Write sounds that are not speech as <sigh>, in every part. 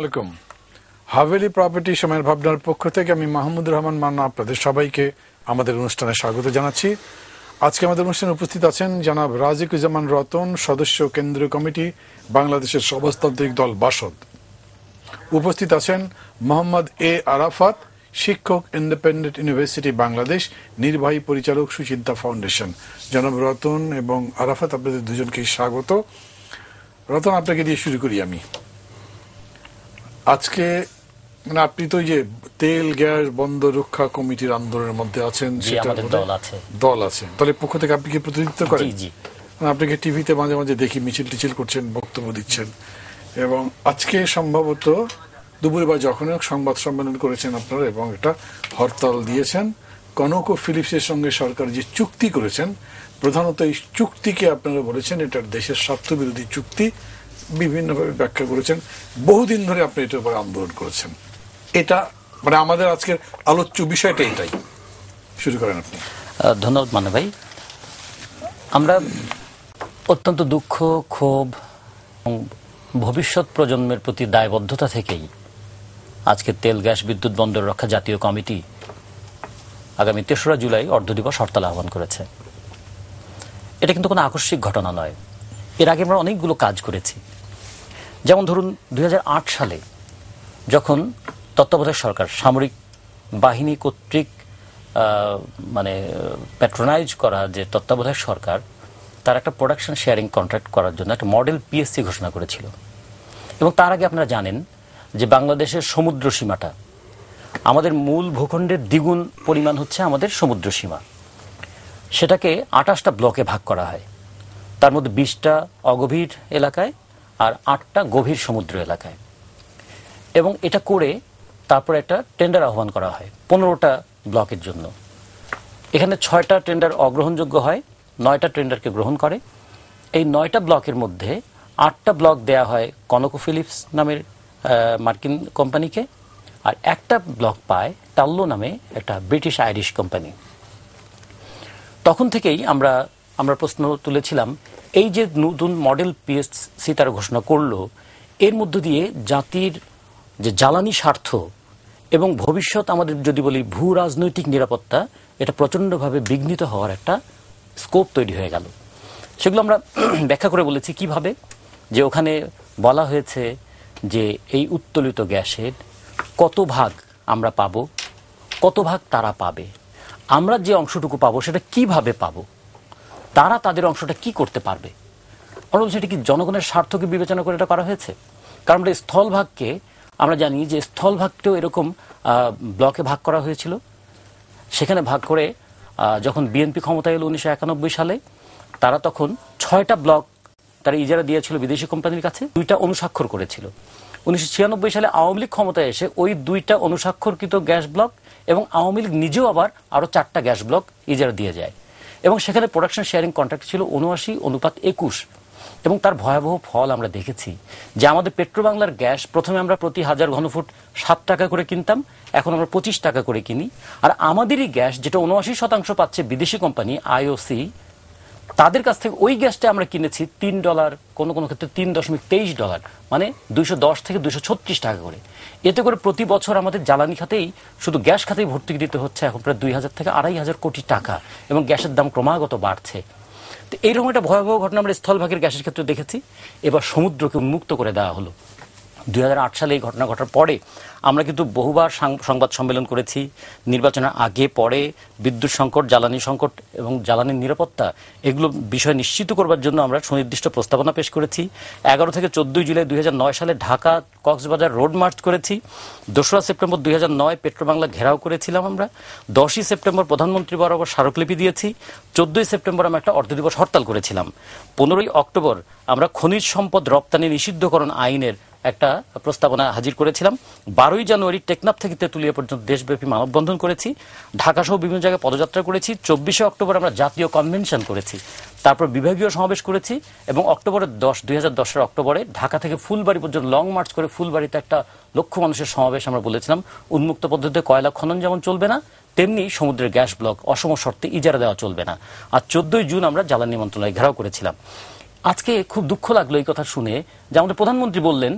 আলাইকুম। হাভেলি প্রপার্টি সময়ের ভাবনার পক্ষ থেকে আমি মাহমুদ রহমান মান্না আপনাদের সবাইকে আমাদের অনুষ্ঠানে স্বাগত জানাচ্ছি। আজকে আমাদের অনুষ্ঠানে উপস্থিত আছেন জনাব রাজিকুজ্জামান রতন, সদস্য কেন্দ্রীয় কমিটি, বাংলাদেশের সমাজতান্ত্রিক দল বাসদ। উপস্থিত আছেন মোহাম্মদ এ আরাফাত, শিক্ষক ইন্ডিপেন্ডেন্ট ইউনিভার্সিটি বাংলাদেশ, নির্বাহী পরিচালক সুচিন্তা ফাউন্ডেশন। জনাব রতন এবং আরাফাত, আপনাদের দুজনকে স্বাগত। রতন, আপনাকে দিয়ে শুরু করি আমি। আজকে মানে আপনি তো যে তেল গ্যাস বন্ধ রক্ষা কমিটির আন্দোলনের মধ্যে আছেন সেটা দল আছে। দল আছে। দলের পক্ষ থেকে আপনি কি প্রতিনিধিত্ব করেন? জি মানে আপনাকে টিভিতে মাঝে মাঝে দেখি মিছিল টিছিল করছেন বক্তব্য দিচ্ছেন? এবং আজকে সম্ভবত দুপুরে বা যখন সংবাদ সম্মেলন করেছেন আপনারা এবং এটা হরতাল দিয়েছেন কনক ও ফিলিপসের সঙ্গে সরকার যে চুক্তি করেছেন প্রধানত এই চুক্তিকে আপনারা বলেছেন এটা দেশের স্বার্থ বিরোধী চুক্তি। বিভিন্নভাবে ব্যাখ্যা করেছেন। বহুদিন ধরে আপনি এটার উপরে আন্দোলন করেছেন। এটা মানে আমাদের আজকের আলোচ্য বিষয়টা এটাই। শুরু করেন আপনি। ধন্যবাদ মানে ভাই। আমরা অত্যন্ত দুঃখ, ক্ষোভ ভবিষ্যৎ প্রজন্মের প্রতি দায়বদ্ধতা থেকেই আজকে তেল, গ্যাস, বিদ্যুৎ বন্দর রক্ষা জাতীয় কমিটি আগামী তেসরা জুলাই অর্ধ দিবস হরতাল আহ্বান করেছে। এটা কিন্তু কোনো আকস্মিক ঘটনা নয়। এর আগে আমরা অনেকগুলো কাজ করেছি। যেমন ধরুন দু হাজার আট সালে যখন তত্ত্বাবধায়ক সরকার সামরিক বাহিনী কর্তৃক মানে প্যাট্রোনাইজ করা যে তত্ত্বাবধায়ক সরকার, তার একটা প্রোডাকশন শেয়ারিং কন্ট্রাক্ট করার জন্য একটা মডেল পিএসসি ঘোষণা করেছিল। এবং তার আগে আপনারা জানেন যে বাংলাদেশের সমুদ্র সীমাটা, আমাদের মূল ভূখণ্ডের দ্বিগুণ পরিমাণ হচ্ছে আমাদের সমুদ্র সীমা। সেটাকে আঠাশটা ব্লকে ভাগ করা হয়। তার মধ্যে বিশটা অগভীর এলাকায় আর আটটা গভীর সমুদ্র এলাকায়। এবং এটা করে তারপর একটা টেন্ডার আহ্বান করা হয়, পনেরোটা ব্লকের জন্য। এখানে ছয়টা টেন্ডার অগ্রহণযোগ্য হয়, নয়টা টেন্ডারকে গ্রহণ করে। এই নয়টা ব্লকের মধ্যে আটটা ব্লক দেয়া হয় কনকো ফিলিপস নামের মার্কিন কোম্পানিকে, আর একটা ব্লক পায় টাল্লো নামে একটা ব্রিটিশ আইরিশ কোম্পানি। তখন থেকেই আমরা আমরা প্রশ্ন তুলেছিলাম এই যে নতুন মডেল পিএসসি তারা ঘোষণা করল, এর মধ্য দিয়ে জাতির যে জ্বালানি স্বার্থ এবং ভবিষ্যৎ আমাদের যদি বলি ভূ রাজনৈতিক নিরাপত্তা, এটা প্রচণ্ডভাবে বিঘ্নিত হওয়ার একটা স্কোপ তৈরি হয়ে গেল। সেগুলো আমরা <clears throat> ব্যাখ্যা করে বলেছি কীভাবে, যে ওখানে বলা হয়েছে যে এই উত্তোলিত গ্যাসের কত ভাগ আমরা পাবো, কত ভাগ তারা পাবে, আমরা যে অংশটুকু পাবো সেটা কীভাবে পাবো তারা তাদের অংশটা কি করতে পারবে? আমরা এটা কি জনগণের স্বার্থকে বিবেচনা করে এটা করা হয়েছে? কারণ আমরা স্থলভাগকে, আমরা জানি যে স্থলভাগকেও এরকম ব্লকে ভাগ করা হয়েছিল। সেখানে ভাগ করে যখন বিএনপি ক্ষমতায় এলো উনিশশো একানব্বই সালে, তারা তখন ছয়টা ব্লক তারা ইজারা দিয়েছিল বিদেশি কোম্পানির কাছে, দুইটা অনুস্বাক্ষর করেছিল। উনিশশো ছিয়ানব্বই সালে আওয়ামী লীগ ক্ষমতায় এসে ওই দুইটা অনুস্বাক্ষরকৃত গ্যাস ব্লক এবং আওয়ামী লীগ নিজেও আবার আরও চারটা গ্যাস ব্লক ইজারা দিয়ে যায়। এবং সেখানে প্রোডাকশন শেয়ারিং কন্ট্রাক্ট ছিল উনআশি অনুপাত একুশ। এবং তার ভয়াবহ ফল আমরা দেখেছি যে আমাদের পেট্রোবাংলার গ্যাস প্রথমে আমরা প্রতি হাজার ঘনফুট সাত টাকা করে কিনতাম, এখন আমরা পঁচিশ টাকা করে কিনি। আর আমাদেরই গ্যাস যেটা উনআশি শতাংশ পাচ্ছে বিদেশি কোম্পানি আইওসি, তাদের কাছ থেকে ওই গ্যাসটা আমরা কিনেছি তিন ডলার, কোনো কোনো ক্ষেত্রে তিন দশমিক তেইশ ডলার মানে দুইশো দশ থেকে দুইশো ছত্রিশ টাকা করে। এতে করে প্রতি বছর আমাদের জ্বালানি খাতেই, শুধু গ্যাস খাতেই ভর্তুকি দিতে হচ্ছে এখন প্রায় দুই হাজার থেকে আড়াই হাজার কোটি টাকা এবং গ্যাসের দাম ক্রমাগত বাড়ছে। তো এইরকম একটা ভয়াবহ ঘটনা আমরা স্থলভাগের গ্যাসের ক্ষেত্রে দেখেছি। এবার সমুদ্রকে উন্মুক্ত করে দেওয়া হলো। দুই হাজার আট সালে এই ঘটনা ঘটার পরে আমরা কিন্তু বহুবার সংবাদ সম্মেলন করেছি। নির্বাচনের আগে, পরে বিদ্যুৎ সংকট, জ্বালানি সংকট এবং জ্বালানির নিরাপত্তা এগুলো বিষয় নিশ্চিত করবার জন্য আমরা সুনির্দিষ্ট প্রস্তাবনা পেশ করেছি। এগারো থেকে চোদ্দই জুলাই দুই হাজার নয় সালে ঢাকা কক্সবাজার রোড মার্চ করেছি। দোসরা সেপ্টেম্বর দুই হাজার নয় পেট্রোবাংলা ঘেরাও করেছিলাম আমরা। দশই সেপ্টেম্বর প্রধানমন্ত্রী বরাবর স্মারকলিপি দিয়েছি। চোদ্দই সেপ্টেম্বর আমরা একটা অর্ধদিবস হরতাল করেছিলাম। পনেরোই অক্টোবর আমরা খনিজ সম্পদ রপ্তানি নিষিদ্ধকরণ আইনের একটা প্রস্তাবনা হাজির করেছিলাম। বারোই জানুয়ারি টেকনাফ থেকে তেঁতুলিয়া পর্যন্ত দেশব্যাপী মানববন্ধন করেছি। ঢাকা সহ বিভিন্ন জায়গায় পদযাত্রা করেছি। চব্বিশে অক্টোবর আমরা জাতীয় কনভেনশন করেছি। তারপর বিভাগীয় সমাবেশ করেছি এবং অক্টোবরের দশ, দুই হাজার দশের অক্টোবরে ঢাকা থেকে ফুলবাড়ি পর্যন্ত লং মার্চ করে ফুলবাড়িতে একটা লক্ষ মানুষের সমাবেশ আমরা বলেছিলাম। উন্মুক্ত পদ্ধতিতে কয়লা খনন যেমন চলবে না, তেমনি সমুদ্রের গ্যাস ব্লক অসম শর্তে ইজারা দেওয়া চলবে না। আর চোদ্দই জুন আমরা জ্বালানি মন্ত্রণালয় ঘেরাও করেছিলাম। আজকে খুব দুঃখ লাগল এই কথা শুনে যে আমাদের প্রধানমন্ত্রী বললেন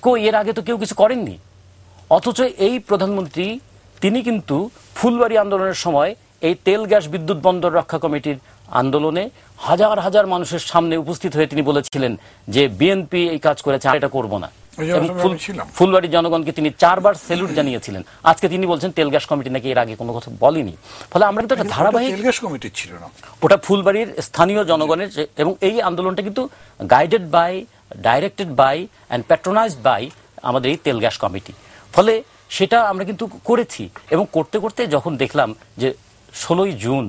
কই এর আগে তো কেউ কিছু করেননি। অথচ এই প্রধানমন্ত্রী তিনি কিন্তু ফুলবাড়ি আন্দোলনের সময় এই তেল গ্যাস বিদ্যুৎ বন্দর রক্ষা কমিটির আন্দোলনে হাজার হাজার মানুষের সামনে উপস্থিত হয়ে তিনি বলেছিলেন যে বিএনপি এই কাজ করেছে আর এটা করব না। ওই যে এবং আমি ফুল- ছিলাম। ফুলবাড়ির জনগণকে তিনি চারবার সেলুট জানিয়েছিলেন। আজকে তিনি বলছেন তেল গ্যাস কমিটি নাকি এর আগে কোনো কথা বলেনি। ফলে আমরা কিন্তু একটা ধারাবাহিক তেল গ্যাস কমিটি ছিল না। ওটা ফুলবাড়ির স্থানীয় জনগণের এবং এই আন্দোলনটা কিন্তু guided by directed by and patronised by আমাদের এই তেল গ্যাস কমিটি। ফলে সেটা আমরা কিন্তু করেছি এবং করতে করতে যখন দেখলাম যে ষোলোই জুন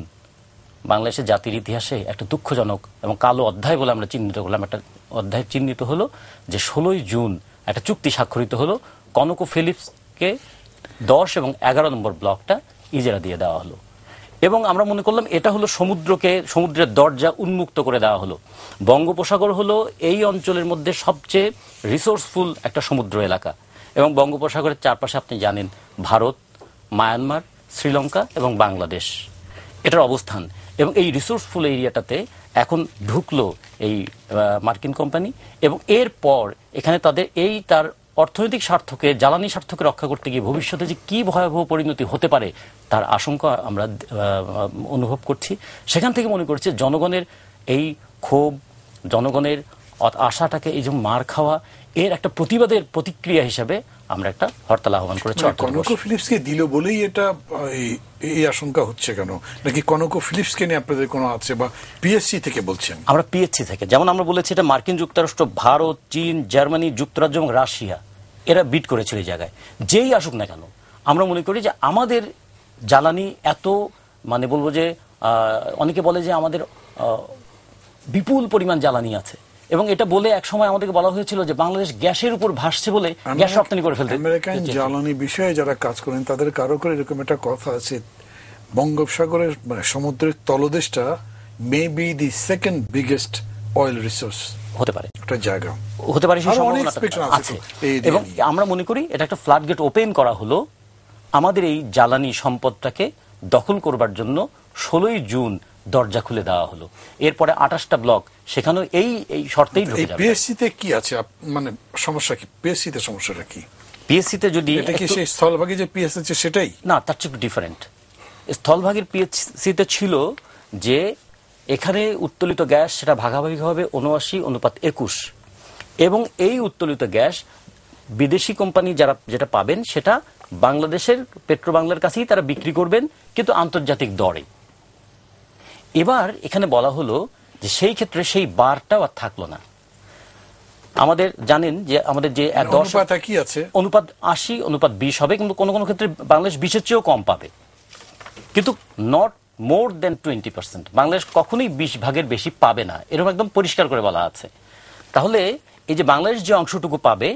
বাংলাদেশের জাতির ইতিহাসে একটা দুঃখজনক এবং কালো অধ্যায় বলে আমরা চিহ্নিত করলাম, একটা অধ্যায় চিহ্নিত হলো যে ষোলোই জুন একটা চুক্তি স্বাক্ষরিত হলো, কনকো ফিলিপসকে দশ এবং এগারো নম্বর ব্লকটা ইজারা দিয়ে দেওয়া হলো। এবং আমরা মনে করলাম এটা হলো সমুদ্রকে, সমুদ্রের দরজা উন্মুক্ত করে দেওয়া হলো। বঙ্গোপসাগর হলো এই অঞ্চলের মধ্যে সবচেয়ে রিসোর্সফুল একটা সমুদ্র এলাকা। এবং বঙ্গোপসাগরের চারপাশে আপনি জানেন ভারত, মায়ানমার, শ্রীলঙ্কা এবং বাংলাদেশ। এটার অবস্থান। এবং এই রিসোর্সফুল এরিয়াটাতে এখন ঢুকলো এই মার্কিন কোম্পানি। এবং এরপর এখানে তাদের এই তার অর্থনৈতিক স্বার্থকে, জ্বালানি স্বার্থকে রক্ষা করতে গিয়ে ভবিষ্যতে যে কি ভয়াবহ পরিণতি হতে পারে, তার আশঙ্কা আমরা অনুভব করছি। সেখান থেকে মনে করছে জনগণের এই ক্ষোভ, জনগণের আশাটাকে এই যে মার খাওয়া, এর একটা প্রতিবাদের প্রতিক্রিয়া হিসেবে আমরা একটা হরতাল আহ্বান করেছি মানে। কনকো ফিলিপসকে দিল বলেই এটা এই- আশঙ্কা হচ্ছে কেন? নাকি কনকো ফিলিপসকে নিয়ে আপনাদের কোনো আছে বা পিএসসি থেকে বলছেন? আমরা পিএসসি থেকে। যেমন আমরা বলেছি এটা মার্কিন যুক্তরাষ্ট্র ভারত চীন জার্মানি যুক্তরাজ্য এবং রাশিয়া এরা বিট করেছিল এই জায়গায়। যেই আসুক না কেন আমরা মনে করি যে আমাদের জ্বালানি এত মানে বলব যে আহ, অনেকে বলে যে আমাদের আহ, বিপুল পরিমাণ জ্বালানি আছে। এবং এটা বলে এক সময় আমাদেরকে বলা হয়েছিল যে বাংলাদেশ গ্যাসের উপর ভাসছে বলে গ্যাস রপ্তানি করে ফেলতে। আমেরিকান জ্বালানি বিষয়ে যারা কাজ করেন তাদের কারও করে এরকম একটা কথা আছে। বঙ্গোপসাগরের মানে সমুদ্রের তলদেশটা may be the second biggest oil resource হতে পারে। একটা জায়গা। হতে পারে সেই expectation আছে এবং আমরা মনে করি এটা একটা ফ্লাড গেট ওপেন করা হলো। আমাদের এই জ্বালানি সম্পদটাকে দখল করবার জন্য ষোলোই জুন দরজা খুলে দেওয়া হলো। এরপরে আঠাশটা ব্লক সেখানেও এই এই শর্তেই ঢুকে যাবে। পিএসসি তে কি আছে? মানে সমস্যা কি? পিএসসি তে সমস্যাটা কি? পিএসসি তে যদি এটা কি সেই স্থলভাগে যে পিএসসি আছে সেটাই? না তার চেয়ে ডিফারেন্ট স্থলভাগের পিএইচসিতে ছিল যে এখানে উত্তোলিত গ্যাস সেটা ভাগাভাগি হবে উনআশি অনুপাত একুশ। এবং এই উত্তোলিত গ্যাস বিদেশি কোম্পানি যারা যেটা পাবেন সেটা বাংলাদেশের পেট্রো বাংলার কাছেই তারা বিক্রি করবেন কিন্তু আন্তর্জাতিক দরে। এবার এখানে বলা হলো যে সেই ক্ষেত্রে সেই বারটাও আর থাকল না। আমাদের জানেন যে আমাদের যে এক কি আছে। অনুপাত আশি অনুপাত বিশ হবে কিন্তু কোনো কোনো ক্ষেত্রে বাংলাদেশ বিশের চেয়েও কম পাবে। কিন্তু not more than twenty percent Bangladesh কখনোই বিশ ভাগের বেশি পাবে না। এরকম একদম পরিষ্কার করে বলা আছে। তাহলে এই যে বাংলাদেশ যে অংশটুকু পাবে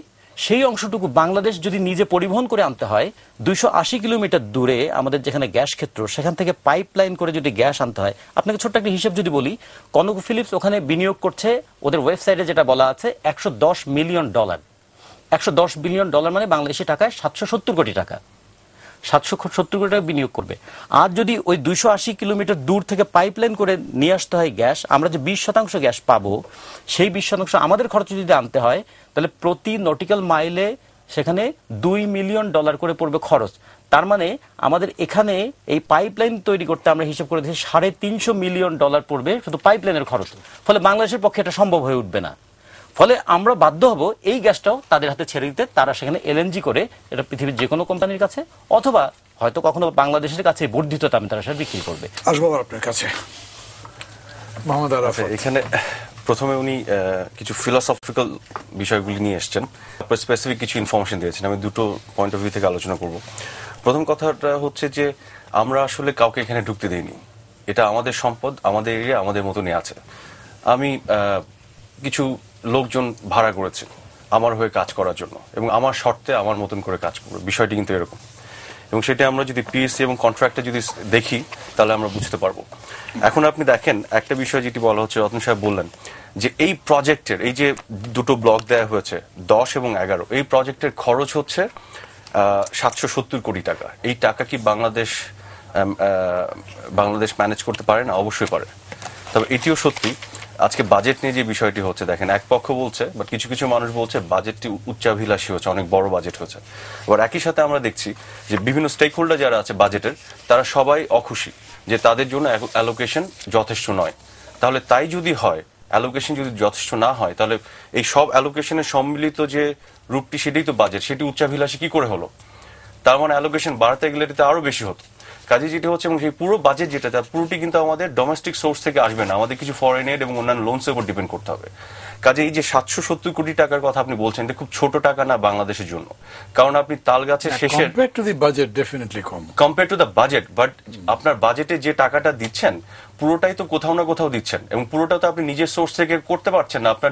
সেই অংশটুকু বাংলাদেশ যদি নিজে পরিবহন করে আনতে হয়, দুইশো আশি কিলোমিটার দূরে আমাদের যেখানে গ্যাস ক্ষেত্র, সেখান থেকে পাইপ লাইন করে যদি গ্যাস আনতে হয়, আপনাকে ছোট্ট একটা হিসেব যদি বলি, কনক ফিলিপস ওখানে বিনিয়োগ করছে, ওদের ওয়েবসাইটে যেটা বলা আছে, একশো দশ মিলিয়ন ডলার। একশো দশ বিলিয়ন ডলার মানে বাংলাদেশি টাকায় সাতশো সত্তর কোটি টাকা। সাতশো সত্তর কোটি টাকা বিনিয়োগ করবে। আর যদি ওই দুইশো আশি কিলোমিটার দূর থেকে পাইপলাইন করে নিয়ে আসতে হয় গ্যাস, আমরা যে বিশ শতাংশ গ্যাস পাবো, সেই বিশ শতাংশ আমাদের খরচ যদি আনতে হয়, তাহলে প্রতি নটিক্যাল মাইলে সেখানে দুই মিলিয়ন ডলার করে পড়বে খরচ। তার মানে আমাদের এখানে এই পাইপলাইন তৈরি করতে আমরা হিসাব করে দিয়েছি সাড়ে তিনশো মিলিয়ন ডলার পড়বে শুধু পাইপলাইনের খরচ। ফলে বাংলাদেশের পক্ষে এটা সম্ভব হয়ে উঠবে না। ফলে আমরা বাধ্য হব এই গ্যাসটাও তাদের হাতে ছেড়ে দিতে। তারা সেখানে এলএনজি করে এটা পৃথিবীর যে কোনো কোম্পানির কাছে অথবা হয়তো কখনো বাংলাদেশের কাছে বর্ধিত দামে তারা সেটা বিক্রি করবে। আসব আপনার কাছে। মোহাম্মদ আচ্ছা, আরাফাত এখানে প্রথমে উনি কিছু ফিলোসফিক্যাল বিষয়গুলি নিয়ে এসছেন। তারপর স্পেসিফিক কিছু ইনফরমেশন দিয়েছেন। আমি দুটো পয়েন্ট অফ ভিউ থেকে আলোচনা করব। প্রথম কথাটা হচ্ছে যে আমরা আসলে কাউকে এখানে ঢুকতে দিইনি। এটা আমাদের সম্পদ আমাদের এরিয়া আমাদের মতনই আছে। আমি কিছু লোকজন ভাড়া করেছে আমার হয়ে কাজ করার জন্য এবং আমার শর্তে আমার মতন করে কাজ করবে। বিষয়টি কিন্তু এরকম। এবং সেটা আমরা যদি পিএসসি এবং কন্ট্রাক্টে যদি দেখি, তাহলে আমরা বুঝতে পারব। এখন আপনি দেখেন, একটা বিষয় যেটি বলা হচ্ছে, রতন সাহেব বললেন, যে এই প্রজেক্টের এই যে দুটো ব্লক দেওয়া হয়েছে, দশ এবং এগারো, এই প্রজেক্টের খরচ হচ্ছে সাতশো সত্তর কোটি টাকা। এই টাকা কি বাংলাদেশ বাংলাদেশ ম্যানেজ করতে পারে না? অবশ্যই পারে। তবে এটিও সত্যি আজকে বাজেট নিয়ে যে বিষয়টি হচ্ছে, দেখেন, এক পক্ষ বলছে বাট কিছু কিছু মানুষ বলছে বাজেটটি উচ্চাভিলাষী হচ্ছে অনেক বড় বাজেট হচ্ছে আবার একই সাথে আমরা দেখছি যে বিভিন্ন স্টেক হোল্ডার যারা আছে বাজেটের তারা সবাই অখুশি যে তাদের জন্য অ্যালোকেশন যথেষ্ট নয়। তাহলে তাই যদি হয় অ্যালোকেশন যদি যথেষ্ট না হয়, তাহলে এই সব অ্যালোকেশনের সম্মিলিত যে রূপটি, সেটাই তো বাজেট সেটি উচ্চাভিলাষী কি করে হলো? তার মানে অ্যালোকেশন বাড়াতে গেলে এটা আরও বেশি হতো। কাজে যেটা হচ্ছে এবং সেই পুরো বাজেট যেটা তার পুরোটি কিন্তু আমাদের ডোমেস্টিক সোর্স থেকে আসবে না। আমাদের কিছু ফরেন এড এবং অন্যান্য লোনসের উপর ডিপেন্ড করতে হবে। কাজে এই যে সাতশো সত্তর কোটি টাকার কথা আপনি বলছেন এটা খুব ছোট টাকা না বাংলাদেশের জন্য। কারণ আপনি তাল গাছের শেষের compare to the budget definitely com. Compare to the budget but আপনার বাজেটে যে টাকাটা দিচ্ছেন পুরোটাই তো কোথাও না কোথাও দিচ্ছেন। এবং পুরোটা তো আপনি নিজের সোর্স থেকে করতে পারছেন না। আপনার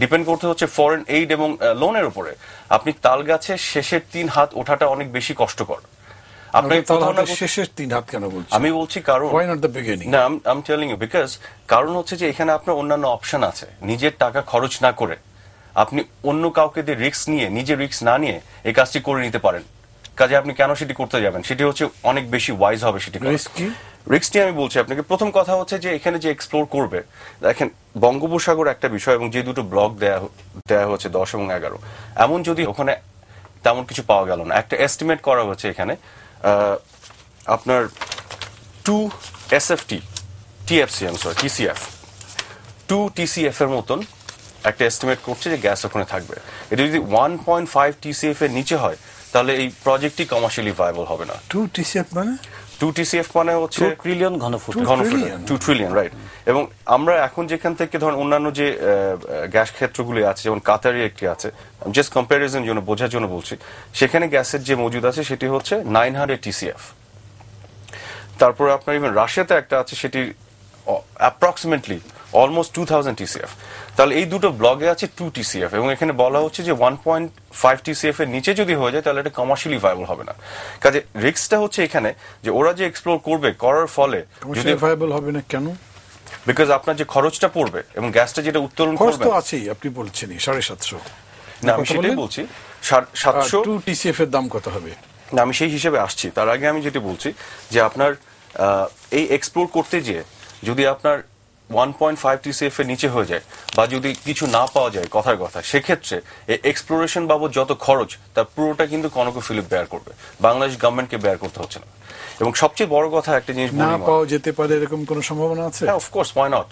ডিপেন্ড করতে হচ্ছে ফরেন এইড এবং লোনের উপরে। আপনি তাল গাছের শেষের তিন হাত ওঠাটা অনেক বেশি কষ্টকর। তাহলে শেষের তিন হাত কেন আমি বলছি কারণ Why not the beginning? না আম টেলিং ইউ বিকজ কারণ হচ্ছে যে এখানে আপনার অন্যান্য অপশন আছে। নিজের টাকা খরচ না করে। আপনি অন্য কাউকে দিয়ে রিস্ক নিয়ে নিজে রিস্ক না নিয়ে এই কাজটি করে নিতে পারেন। কাজে আপনি কেন সেটি করতে যাবেন? সেটি হচ্ছে অনেক বেশি ওয়াইজ হবে সেটি আমি বলছি আপনাকে। প্রথম কথা হচ্ছে যে এখানে যে এক্সপ্লোর করবে দেখেন বঙ্গোপসাগর একটা বিষয় এবং যে দুটো ব্লক দেয়া দেয়া হচ্ছে দশ এবং এগারো। এমন যদি ওখানে তেমন কিছু পাওয়া গেল না। একটা এস্টিমেট করা হচ্ছে এখানে আপনার two S F SFT TFC আমি সরি টিসিএফ টু টিসিএফ এর মতন একটা এস্টিমেট করছে যে গ্যাস ওখানে থাকবে। এটা যদি ওয়ান পয়েন্ট ফাইভ টিসিএফ এর নিচে হয়, তাহলে এই প্রজেক্টটি কমার্শিয়ালি ভাইবল হবে না। টু টিসিএফ মানে? টু টিসিএফ মানে হচ্ছে ট্রিলিয়ন ঘনফুট। ঘনফুট টু ট্রিলিয়ন রাইট এবং আমরা এখন যেখান থেকে ধরুন অন্যান্য যে আহ, গ্যাস ক্ষেত্রগুলি আছে যেমন কাতারি একটি আছে জাস্ট কম্পারিজন জন্য বোঝার জন্য বলছি। সেখানে গ্যাসের যে মজুদ আছে সেটি হচ্ছে নাইন হান্ড্রেড টিসিএফ তারপরে আপনার ইভেন রাশিয়াতে একটা আছে সেটি approximately almost two thousand TCF তাহলে এই দুটো ব্লগে আছে টু টিসিএফ এবং এখানে বলা হচ্ছে যে ওয়ান পয়েন্ট ফাইভ টিসিএফ এর নিচে যদি হয়ে যায় তাহলে এটা কমার্শিয়ালি ভাইবল হবে না। কাজে রিস্কটা হচ্ছে এখানে যে ওরা যে এক্সপ্লোর করবে করার ফলে যদি ভাইবল হবে না কেন? বিকজ আপনার যে খরচটা পড়বে এবং গ্যাসটা যেটা উত্তোলন খরচ করবে তো আছেই আপনি বলছেনই সাড়ে সাতশো। না আমি সেটাই বলছি। সাতশো টু টিসিএফ এর দাম কত হবে? না আমি সেই হিসেবে আসছি। তার আগে আমি যেটি বলছি যে আপনার এই এক্সপ্লোর করতে গিয়ে যদি আপনার ওয়ান পয়েন্ট ফাইভ টিসিএফ এর নিচে হয়ে যায় বা যদি কিছু না পাওয়া যায় কথার কথা সেক্ষেত্রে এই এক্সপ্লোরেশন বাবদ যত খরচ তার পুরোটা কিন্তু কনক ফিলিপ বেয়ার করবে। বাংলাদেশ গভর্নমেন্টকে বেয়ার করতে হচ্ছে না। এবং সবচেয়ে বড় কথা একটা জিনিস না পাওয়া যেতে পারে এরকম কোনো সম্ভাবনা আছে? হ্যাঁ অফকোর্স ওয়াই নট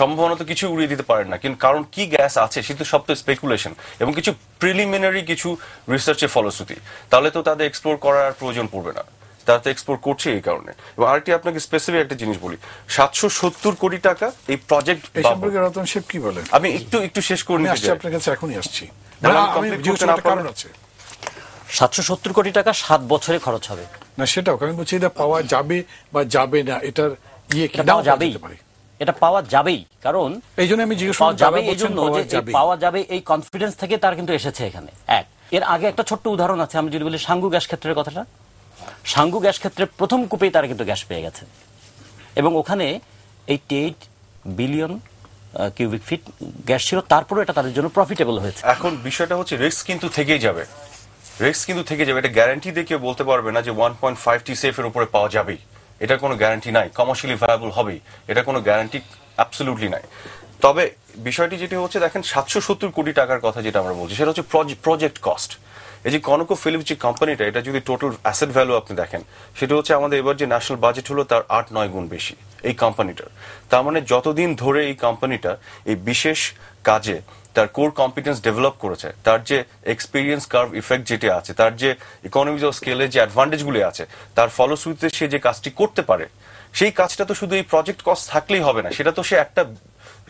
সম্ভাবনা তো কিছু উড়িয়ে দিতে পারেন না। কিন্তু কারণ কি গ্যাস আছে সে তো সব তো স্পেকুলেশন এবং কিছু প্রিলিমিনারি কিছু রিসার্চের ফলশ্রুতি। তাহলে তো তাদের এক্সপ্লোর করার প্রয়োজন পড়বে না। তারা তো এক্সপ্লোর করছে এই কারণে। এবং আরেকটি আপনাকে স্পেসিফিক একটা জিনিস বলি। সাতশো সত্তর কোটি টাকা এই প্রজেক্ট সম্পর্কে রতন শিব কি বলেন? আমি একটু একটু শেষ করে চাই। আপনার কাছে এখনই আসছি। না, না, আমি আমি complete জিজ্ঞেস করতে না করতে কারণ আছে। সাতশো সত্তর কোটি টাকা সাত বছরে খরচ হবে। না সেটাও আমি বলছি এটা পাওয়া যাবে বা যাবে না এটার ইয়ে কি এটা নাও যাবেই। এটা পাওয়া যাবেই কারণ এই জন্য আমি জিজ্ঞেস যাবে এই জন্য যে পাওয়া যাবে এই কনফিডেন্স থেকে তার কিন্তু এসেছে এখানে। এক এর আগে একটা ছোট্ট উদাহরণ আছে আমি যদি বলি সাঙ্গু গ্যাস ক্ষেত্রের কথাটা। সাঙ্গু গ্যাস ক্ষেত্রে প্রথম কূপেই তারা কিন্তু গ্যাস পেয়ে গেছে। এবং ওখানে eighty eight billion cubic feet gas ছিল। তারপরে এটা তাদের জন্য প্রফিটেবল হয়েছে। এখন বিষয়টা হচ্ছে রিস্ক কিন্তু থেকেই যাবে। রিস্ক কিন্তু থেকে যাবে। এটা গ্যারান্টি দিয়ে কেউ বলতে পারবে না যে one point five T CF এর উপরে পাওয়া যাবেই। এটা কোনো গ্যারান্টি নাই। কমার্শিয়ালি ভায়াবল হবেই। এটা কোনো গ্যারান্টি অ্যাবসলিউটলি নাই। তবে বিষয়টি যেটি হচ্ছে, দেখেন, সাতশো সত্তর কোটি টাকার কথা যেটা আমরা বলছি, সেটা হচ্ছে প্রজেক্ট কস্ট এই যে কনকো ফিলিপস যে কোম্পানিটা এটা যদি টোটাল অ্যাসেট ভ্যালু আপনি দেখেন, সেটা হচ্ছে আমাদের এবার যে ন্যাশনাল বাজেট হলো তার আট নয় গুণ বেশি এই কোম্পানিটার তার মানে যতদিন ধরে এই কোম্পানিটা এই বিশেষ কাজে তার কোর কম্পিটেন্স ডেভেলপ করেছে, তার যে এক্সপিরিয়েন্স কার্ভ ইফেক্ট যেটা আছে, তার যে ইকোনমিজ অফ স্কেলের যে অ্যাডভান্টেজগুলি আছে, তার ফলশ্রুতিতে সে যে কাজটি করতে পারে, সেই কাজটা তো শুধু এই প্রজেক্ট কস্ট থাকলেই হবে না, সেটা তো সে একটা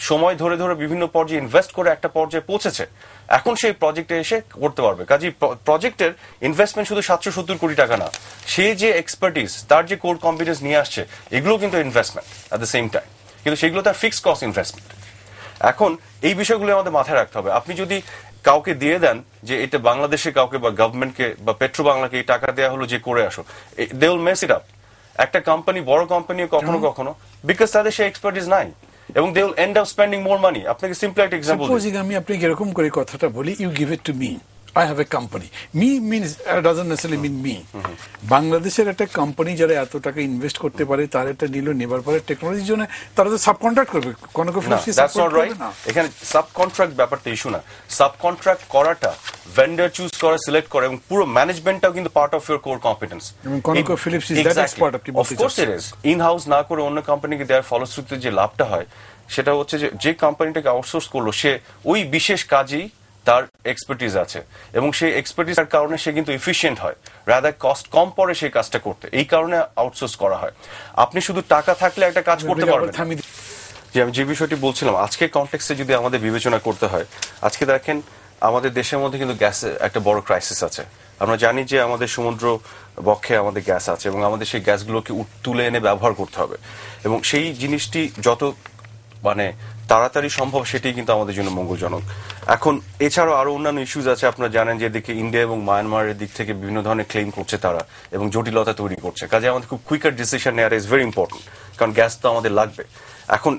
সময় ধরে ধরে বিভিন্ন পর্যায়ে ইনভেস্ট করে একটা পর্যায়ে পৌঁছেছে। এখন সেই প্রজেক্টে এসে করতে পারবে। কাজে প্রজেক্টের ইনভেস্টমেন্ট শুধু সাতশো সত্তর কোটি টাকা না সে যে এক্সপার্টিস তার যে কোর কম্পিটেন্স নিয়ে আসছে এগুলো কিন্তু investment at the same time কিন্তু সেগুলো তার ফিক্স কস্ট ইনভেস্টমেন্ট এখন এই বিষয়গুলো আমাদের মাথায় রাখতে হবে। আপনি যদি কাউকে দিয়ে দেন যে এটা বাংলাদেশে কাউকে বা গভর্নমেন্টকে বা পেট্রো বাংলাকে এই টাকা দেওয়া হলো যে করে আসো they will mess it up একটা কোম্পানি বড় কোম্পানি কখনো কখনো বিকজ তাদের সে এক্সপার্টিস নাই। এবং they will end up spending more money আপনাকে সিম্পল একটা এক্সাম্পল সাপোজিং আমি আপনাকে এরকম করে কথাটা বলি you give it to me I have a company me means doesn't necessary mean me বাংলাদেশের একটা কোম্পানি যারা এত টাকা ইনভেস্ট করতে পারে তার একটা নিল নেবার পরে টেকনোলজির জন্য তারা তো সাব কন্ট্রাক্ট করবে। কনক না দ্যাটস নট রাইট না। এখানে সাব কন্ট্রাক্ট ব্যাপারটা ইস্যু না। সাব কন্ট্রাক্ট করাটা ভেন্ডার চুজ করে সিলেক্ট করে এবং পুরো ম্যানেজমেন্টটাও কিন্তু part of your core competence এবং ConocoPhillips is that expert আপনি বলতে of course it is in house না করে অন্য কোম্পানিকে দেওয়ার ফলশ্রুতিতে যে লাভটা হয় সেটা হচ্ছে যে যে কোম্পানিটাকে আউটসোর্স করল সে ওই বিশেষ কাজেই তার এক্সপার্টিজ আছে। এবং সেই এক্সপার্টিজের কারণে সে কিন্তু এফিশিয়েন্ট হয়। রাদার কস্ট কম পড়ে সেই কাজটা করতে। এই কারণে আউটসোর্স করা হয়। আপনি শুধু টাকা থাকলে একটা কাজ করতে পারবেন। যে আমি যে বিষয়টি বলছিলাম আজকের কনটেক্সটে যদি আমাদের বিবেচনা করতে হয় আজকে দেখেন আমাদের দেশের মধ্যে কিন্তু গ্যাসের একটা বড় ক্রাইসিস আছে। আমরা জানি যে আমাদের সমুদ্র বক্ষে আমাদের গ্যাস আছে এবং আমাদের সেই গ্যাসগুলোকে তুলে এনে ব্যবহার করতে হবে। এবং সেই জিনিসটি যত মানে তাড়াতাড়ি সম্ভব সেটাই কিন্তু আমাদের জন্য মঙ্গলজনক। এখন এছাড়াও আরও অন্যান্য ইস্যুজ আছে, আপনারা জানেন যে এদিকে ইন্ডিয়া এবং মায়ানমারের দিক থেকে বিভিন্ন ধরনের ক্লেম করছে তারা এবং জটিলতা তৈরি করছে। কাজে আমাদের খুব কুইকার ডিসিশন নেওয়ার ইজ ভেরি ইম্পর্টেন্ট কারণ গ্যাস তো আমাদের লাগবে। এখন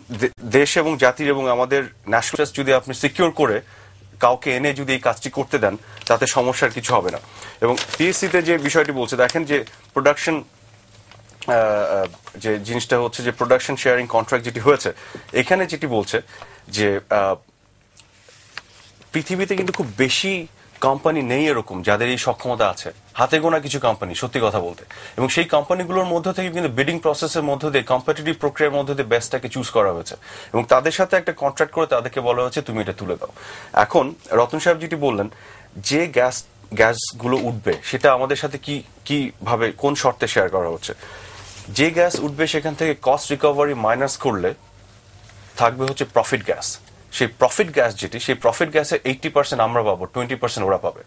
দেশ এবং জাতির এবং আমাদের ন্যাশনাল যদি আপনি সিকিউর করে কাউকে এনে যদি এই কাজটি করতে দেন, তাতে সমস্যার কিছু হবে না। এবং পিএসসিতে যে বিষয়টি বলছে, দেখেন যে প্রোডাকশন যে জিনিসটা হচ্ছে যে প্রোডাকশন শেয়ারিং কন্ট্রাক্ট যেটি হয়েছে, এখানে যেটি বলছে যে পৃথিবীতে কিন্তু খুব বেশি কোম্পানি নেই এরকম, যাদের এই সক্ষমতা আছে। হাতে গোনা কিছু কোম্পানি সত্যি কথা বলতে। এবং সেই কোম্পানিগুলোর মধ্য থেকে কিন্তু বিডিং প্রসেসের মধ্য দিয়ে কম্পিটিটিভ প্রক্রিয়ার মধ্য দিয়ে বেস্টটাকে চুজ করা হয়েছে। এবং তাদের সাথে একটা কন্ট্রাক্ট করে তাদেরকে বলা হয়েছে, তুমি এটা তুলে দাও। এখন, রতন সাহেব যেটি বললেন, যে গ্যাস গ্যাসগুলো উঠবে, সেটা আমাদের সাথে কি কি ভাবে, কোন শর্তে শেয়ার করা হচ্ছে? যে গ্যাস উঠবে সেখান থেকে কস্ট রিকভারি মাইনাস করলে থাকবে হচ্ছে প্রফিট গ্যাস সেই প্রফিট গ্যাস যেটি, সেই প্রফিট গ্যাসে এইটটি পার্সেন্ট আমরা পাবো টোয়েন্টি পার্সেন্ট ওরা পাবে।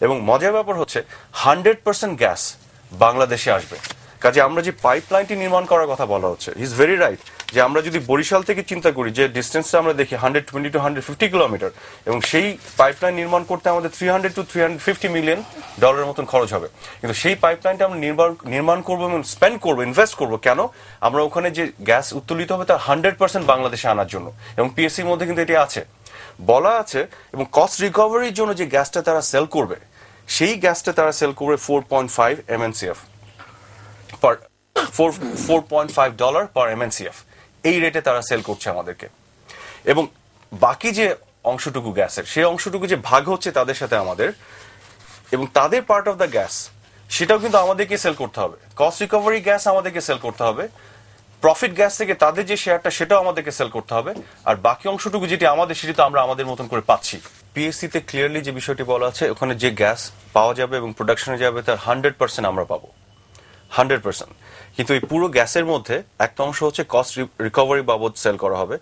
এবং মজার ব্যাপার হচ্ছে হান্ড্রেড পার্সেন্ট গ্যাস বাংলাদেশে আসবে। কাজে আমরা যে পাইপলাইনটি নির্মাণ করার কথা বলা হচ্ছে ইজ ভেরি রাইট যে আমরা যদি বরিশাল থেকে চিন্তা করি যে ডিস্টেন্সটা আমরা দেখি hundred twenty to hundred fifty kilometre এবং সেই পাইপলাইন নির্মাণ করতে আমাদের three hundred to three hundred fifty million ডলারের মতন খরচ হবে। কিন্তু সেই পাইপলাইনটা আমরা নির্মাণ নির্মাণ করব এবং স্পেন্ড করব ইনভেস্ট করব কেন? আমরা ওখানে যে গ্যাস উত্তোলিত হবে তার হান্ড্রেড পার্সেন্ট বাংলাদেশে আনার জন্য। এবং পিএসসির মধ্যে কিন্তু এটি আছে। বলা আছে এবং কস্ট রিকভারির জন্য যে গ্যাসটা তারা সেল করবে, সেই গ্যাসটা তারা সেল করবে four point five MNCF per four four point five dollar per MNCF এই রেটে তারা সেল করছে আমাদেরকে। এবং বাকি যে অংশটুকু গ্যাসের, সেই অংশটুকু যে ভাগ হচ্ছে তাদের সাথে আমাদের, এবং তাদের পার্ট অফ দ্য গ্যাস সেটাও কিন্তু আমাদেরকে সেল করতে হবে। কস্ট রিকভারি গ্যাস আমাদেরকে সেল করতে হবে। প্রফিট গ্যাস থেকে তাদের যে শেয়ারটা সেটাও আমাদেরকে সেল করতে হবে। আর বাকি অংশটুকু যেটি আমাদের, সেটি তো আমরা আমাদের মতন করে পাচ্ছি। পিএসসি তে ক্লিয়ারলি যে বিষয়টি বলা আছে, ওখানে যে গ্যাস পাওয়া যাবে এবং প্রোডাকশনে যাবে, তার হান্ড্রেড পার্সেন্ট আমরা পাবো। হান্ড্রেড পার্সেন্ট কিন্তু এই পুরো গ্যাসের মধ্যে একটা অংশ হচ্ছে কস্ট রিকভারি বাবদ সেল করা হবে,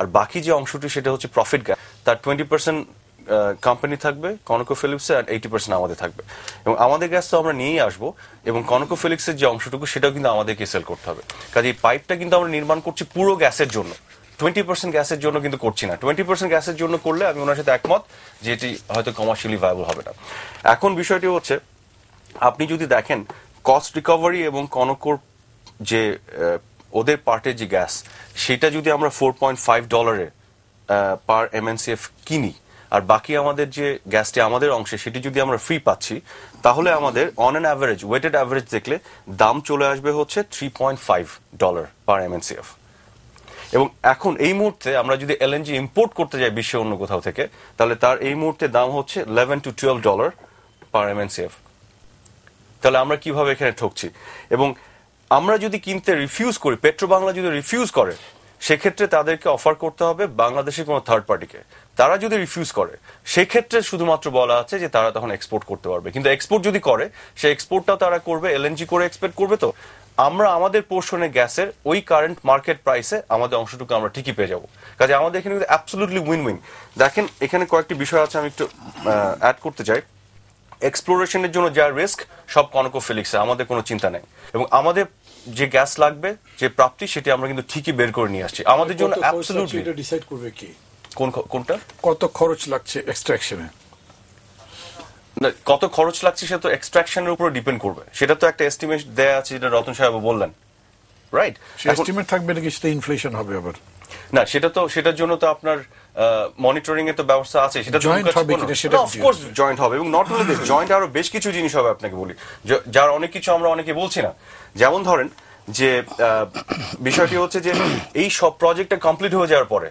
আর বাকি যে অংশটি সেটা হচ্ছে প্রফিট গ্যাস তার টোয়েন্টি পার্সেন্ট কোম্পানি থাকবে কনকো ফিলিপসে আর এইটি পার্সেন্ট আমাদের থাকবে। এবং আমাদের গ্যাস তো আমরা নিয়েই আসব, এবং কনকো ফিলিপসের যে অংশটুকু সেটাও কিন্তু আমাদেরকে সেল করতে হবে। কাজে এই পাইপটা কিন্তু আমরা নির্মাণ করছি পুরো গ্যাসের জন্য। টোয়েন্টি পার্সেন্ট গ্যাসের জন্য কিন্তু করছি না। টোয়েন্টি পার্সেন্ট গ্যাসের জন্য করলে আমি ওনার সাথে একমত যে এটি হয়তো কমার্শিয়ালি ভায়াবল হবে না। এখন বিষয়টি হচ্ছে, আপনি যদি দেখেন কস্ট রিকভারি এবং কনকোর যে ওদের পার্টের যে গ্যাস সেটা যদি আমরা ফোর পয়েন্ট ফাইভ ডলারে পার এমএনসিএফ কিনি, আর বাকি আমাদের যে গ্যাসটি আমাদের অংশে, সেটি যদি আমরা ফ্রি পাচ্ছি, তাহলে আমাদের on an average weighted average দেখলে দাম চলে আসবে হচ্ছে three point five dollar per MNCF এবং এখন এই মুহূর্তে আমরা যদি এলএনজি ইম্পোর্ট করতে যাই বিশ্বের অন্য কোথাও থেকে, তাহলে তার এই মুহূর্তে দাম হচ্ছে eleven to twelve dollar per MNCF তাহলে আমরা কীভাবে এখানে ঠকছি? এবং আমরা যদি কিনতে রিফিউজ করি পেট্রো বাংলা যদি রিফিউজ করে, সেক্ষেত্রে তাদেরকে অফার করতে হবে বাংলাদেশের কোনো থার্ড পার্টিকে তারা যদি রিফিউজ করে, সেক্ষেত্রে শুধুমাত্র বলা আছে যে তারা তখন এক্সপোর্ট করতে পারবে। কিন্তু এক্সপোর্ট যদি করে, সেই এক্সপোর্টটাও তারা করবে এলএনজি করে এক্সপোর্ট করবে তো। আমরা আমাদের পোর্শনে গ্যাসের ওই কারেন্ট মার্কেট প্রাইসে আমাদের অংশটুকু আমরা ঠিকই পেয়ে যাব। কাজে আমাদের এখানে কিন্তু অ্যাবসলুটলি উইন উইন দেখেন, এখানে কয়েকটি বিষয় আছে আমি একটু অ্যাড করতে চাই। এক্সপ্লোরেশনের জন্য যা রিস্ক সব কনকো ফিলিক্সে আমাদের কোনো চিন্তা নেই। এবং আমাদের যে গ্যাস লাগবে যে প্রাপ্তি সেটি আমরা কিন্তু ঠিকই বের করে নিয়ে আসছি। আমাদের জন্য কত খরচ লাগছে এটা ডিসাইড করবে কি? কোন কোনটা? কত খরচ লাগছে এক্সট্রাকশনে না, কত খরচ লাগছে সেটা তো এক্সট্রাকশনের উপর ডিপেন্ড করবে। সেটা তো একটা এস্টিমেট দেয়া আছে যেটা রতন সাহেব বললেন। রাইট এস্টিমেট থাকবে নাকি সেটা ইনফ্লেশন হবে আবার? না সেটা তো সেটার জন্য তো আপনার মনিটরিং এর তো ব্যবস্থা আছে সেটা Joint হবে কিনা সেটা অফকোর্স জয়েন্ট হবে এবং নট অনলি দিস জয়েন্ট আরও বেশ কিছু জিনিস হবে আপনাকে বলি। যার অনেক কিছু আমরা অনেকে বলছি না। যেমন ধরেন যে বিষয়টি হচ্ছে যে এই সব প্রজেক্টটা কমপ্লিট হয়ে যাওয়ার পরে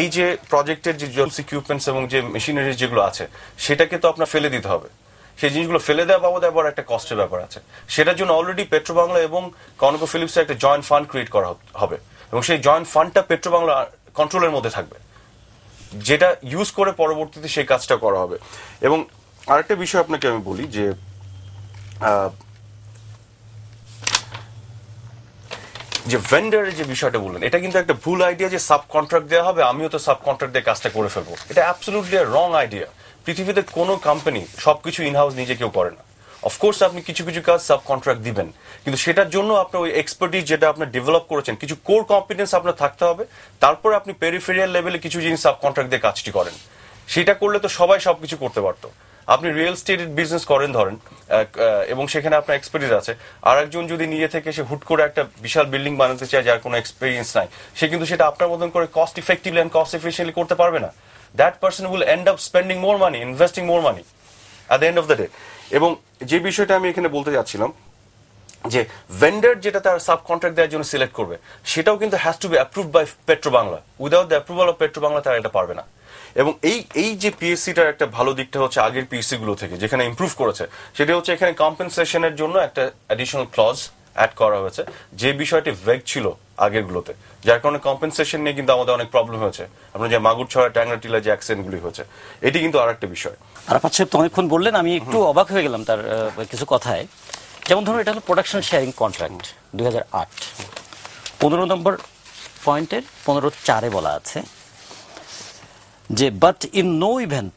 এই যে প্রজেক্টের যে জলস ইকুইপমেন্টস এবং যে মেশিনারি যেগুলো আছে সেটাকে তো আপনার ফেলে দিতে হবে। সেই জিনিসগুলো ফেলে দেওয়া বাবদ আবার একটা কষ্টের ব্যাপার আছে। সেটার জন্য অলরেডি পেট্রো বাংলা এবং কনকো ফিলিপসের একটা জয়েন্ট ফান্ড ক্রিয়েট করা হবে। এবং সেই জয়েন্ট ফান্ডটা পেট্রোবাংলা কন্ট্রোলের মধ্যে থাকবে। যেটা ইউজ করে পরবর্তীতে সেই কাজটা করা হবে। এবং আরেকটা বিষয় আপনাকে আমি বলি যে যে ভেন্ডারের যে বিষয়টা বললেন, এটা কিন্তু একটা ভুল আইডিয়া যে সাব কন্ট্রাক্ট দেওয়া হবে, আমিও তো সাব কন্ট্রাক্ট দিয়ে কাজটা করে ফেলব। এটা অ্যাবসলুটলি রং আইডিয়া পৃথিবীতে কোনো কোম্পানি সবকিছু ইনহাউস নিজে কেউ করে না। অফকোর্স আপনি কিছু কিছু কাজ সাব কন্ট্রাক্ট দিবেন। কিন্তু সেটার জন্য আপনার ওই এক্সপার্টিস যেটা আপনার ডেভেলপ করেছেন, কিছু কোর কম্পিটেন্স আপনার থাকতে হবে। তারপর আপনি পেরিফেরিয়াল লেভেলে কিছু জিনিস সাব কন্ট্রাক্ট দিয়ে কাজটি করেন। সেটা করলে তো সবাই সবকিছু করতে পারতো। আপনি রিয়েল স্টেট বিজনেস করেন ধরেন এবং সেখানে আপনার এক্সপিরিয়েন্স আছে। আর একজন যদি নিজে থেকে সে হুট করে একটা বিশাল বিল্ডিং বানাতে চায় যার কোনো এক্সপিরিয়েন্স নাই, সে কিন্তু সেটা আপনার মতন করে cost effectively and cost efficiently করতে পারবে না। That person will end up spending more money investing more money at the end of the day এবং যে বিষয়টা আমি এখানে বলতে যাচ্ছিলাম, যে ভেন্ডার যেটা তার সাব কন্ট্রাক্ট দেওয়ার জন্য সিলেক্ট করবে, সেটাও কিন্তু has to be approve by Petrobangla without the approval of Petrobangla তারা এটা পারবে না। এবং এই এই যে পিএসসিটার একটা ভালো দিকটা হচ্ছে আগের পিএসসি গুলো থেকে, যেখানে ইম্প্রুভ করেছে, সেটা হচ্ছে এখানে কম্পেনসেশনের জন্য একটা অ্যাডিশনাল ক্লজ অ্যাড করা হয়েছে। যে বিষয়টি ভেগ ছিল আগের গুলোতে যার কারণে কম্পেনসেশন নিয়ে কিন্তু আমাদের অনেক প্রবলেম হয়েছে। আপনার যে মাগুর ছড়া ট্যাংরা টিলা যে অ্যাক্সিডেন্ট গুলি হয়েছে এটি কিন্তু আর একটা বিষয়। আরাফাত সাহেব তো অনেকক্ষণ বললেন আমি একটু অবাক হয়ে গেলাম তার কিছু কথায়। যেমন ধরুন এটা হলো প্রোডাকশন শেয়ারিং কন্ট্রাক্ট দুই হাজার আট। পনেরো নম্বর পয়েন্টের পনেরো চারে বলা আছে যে but in no event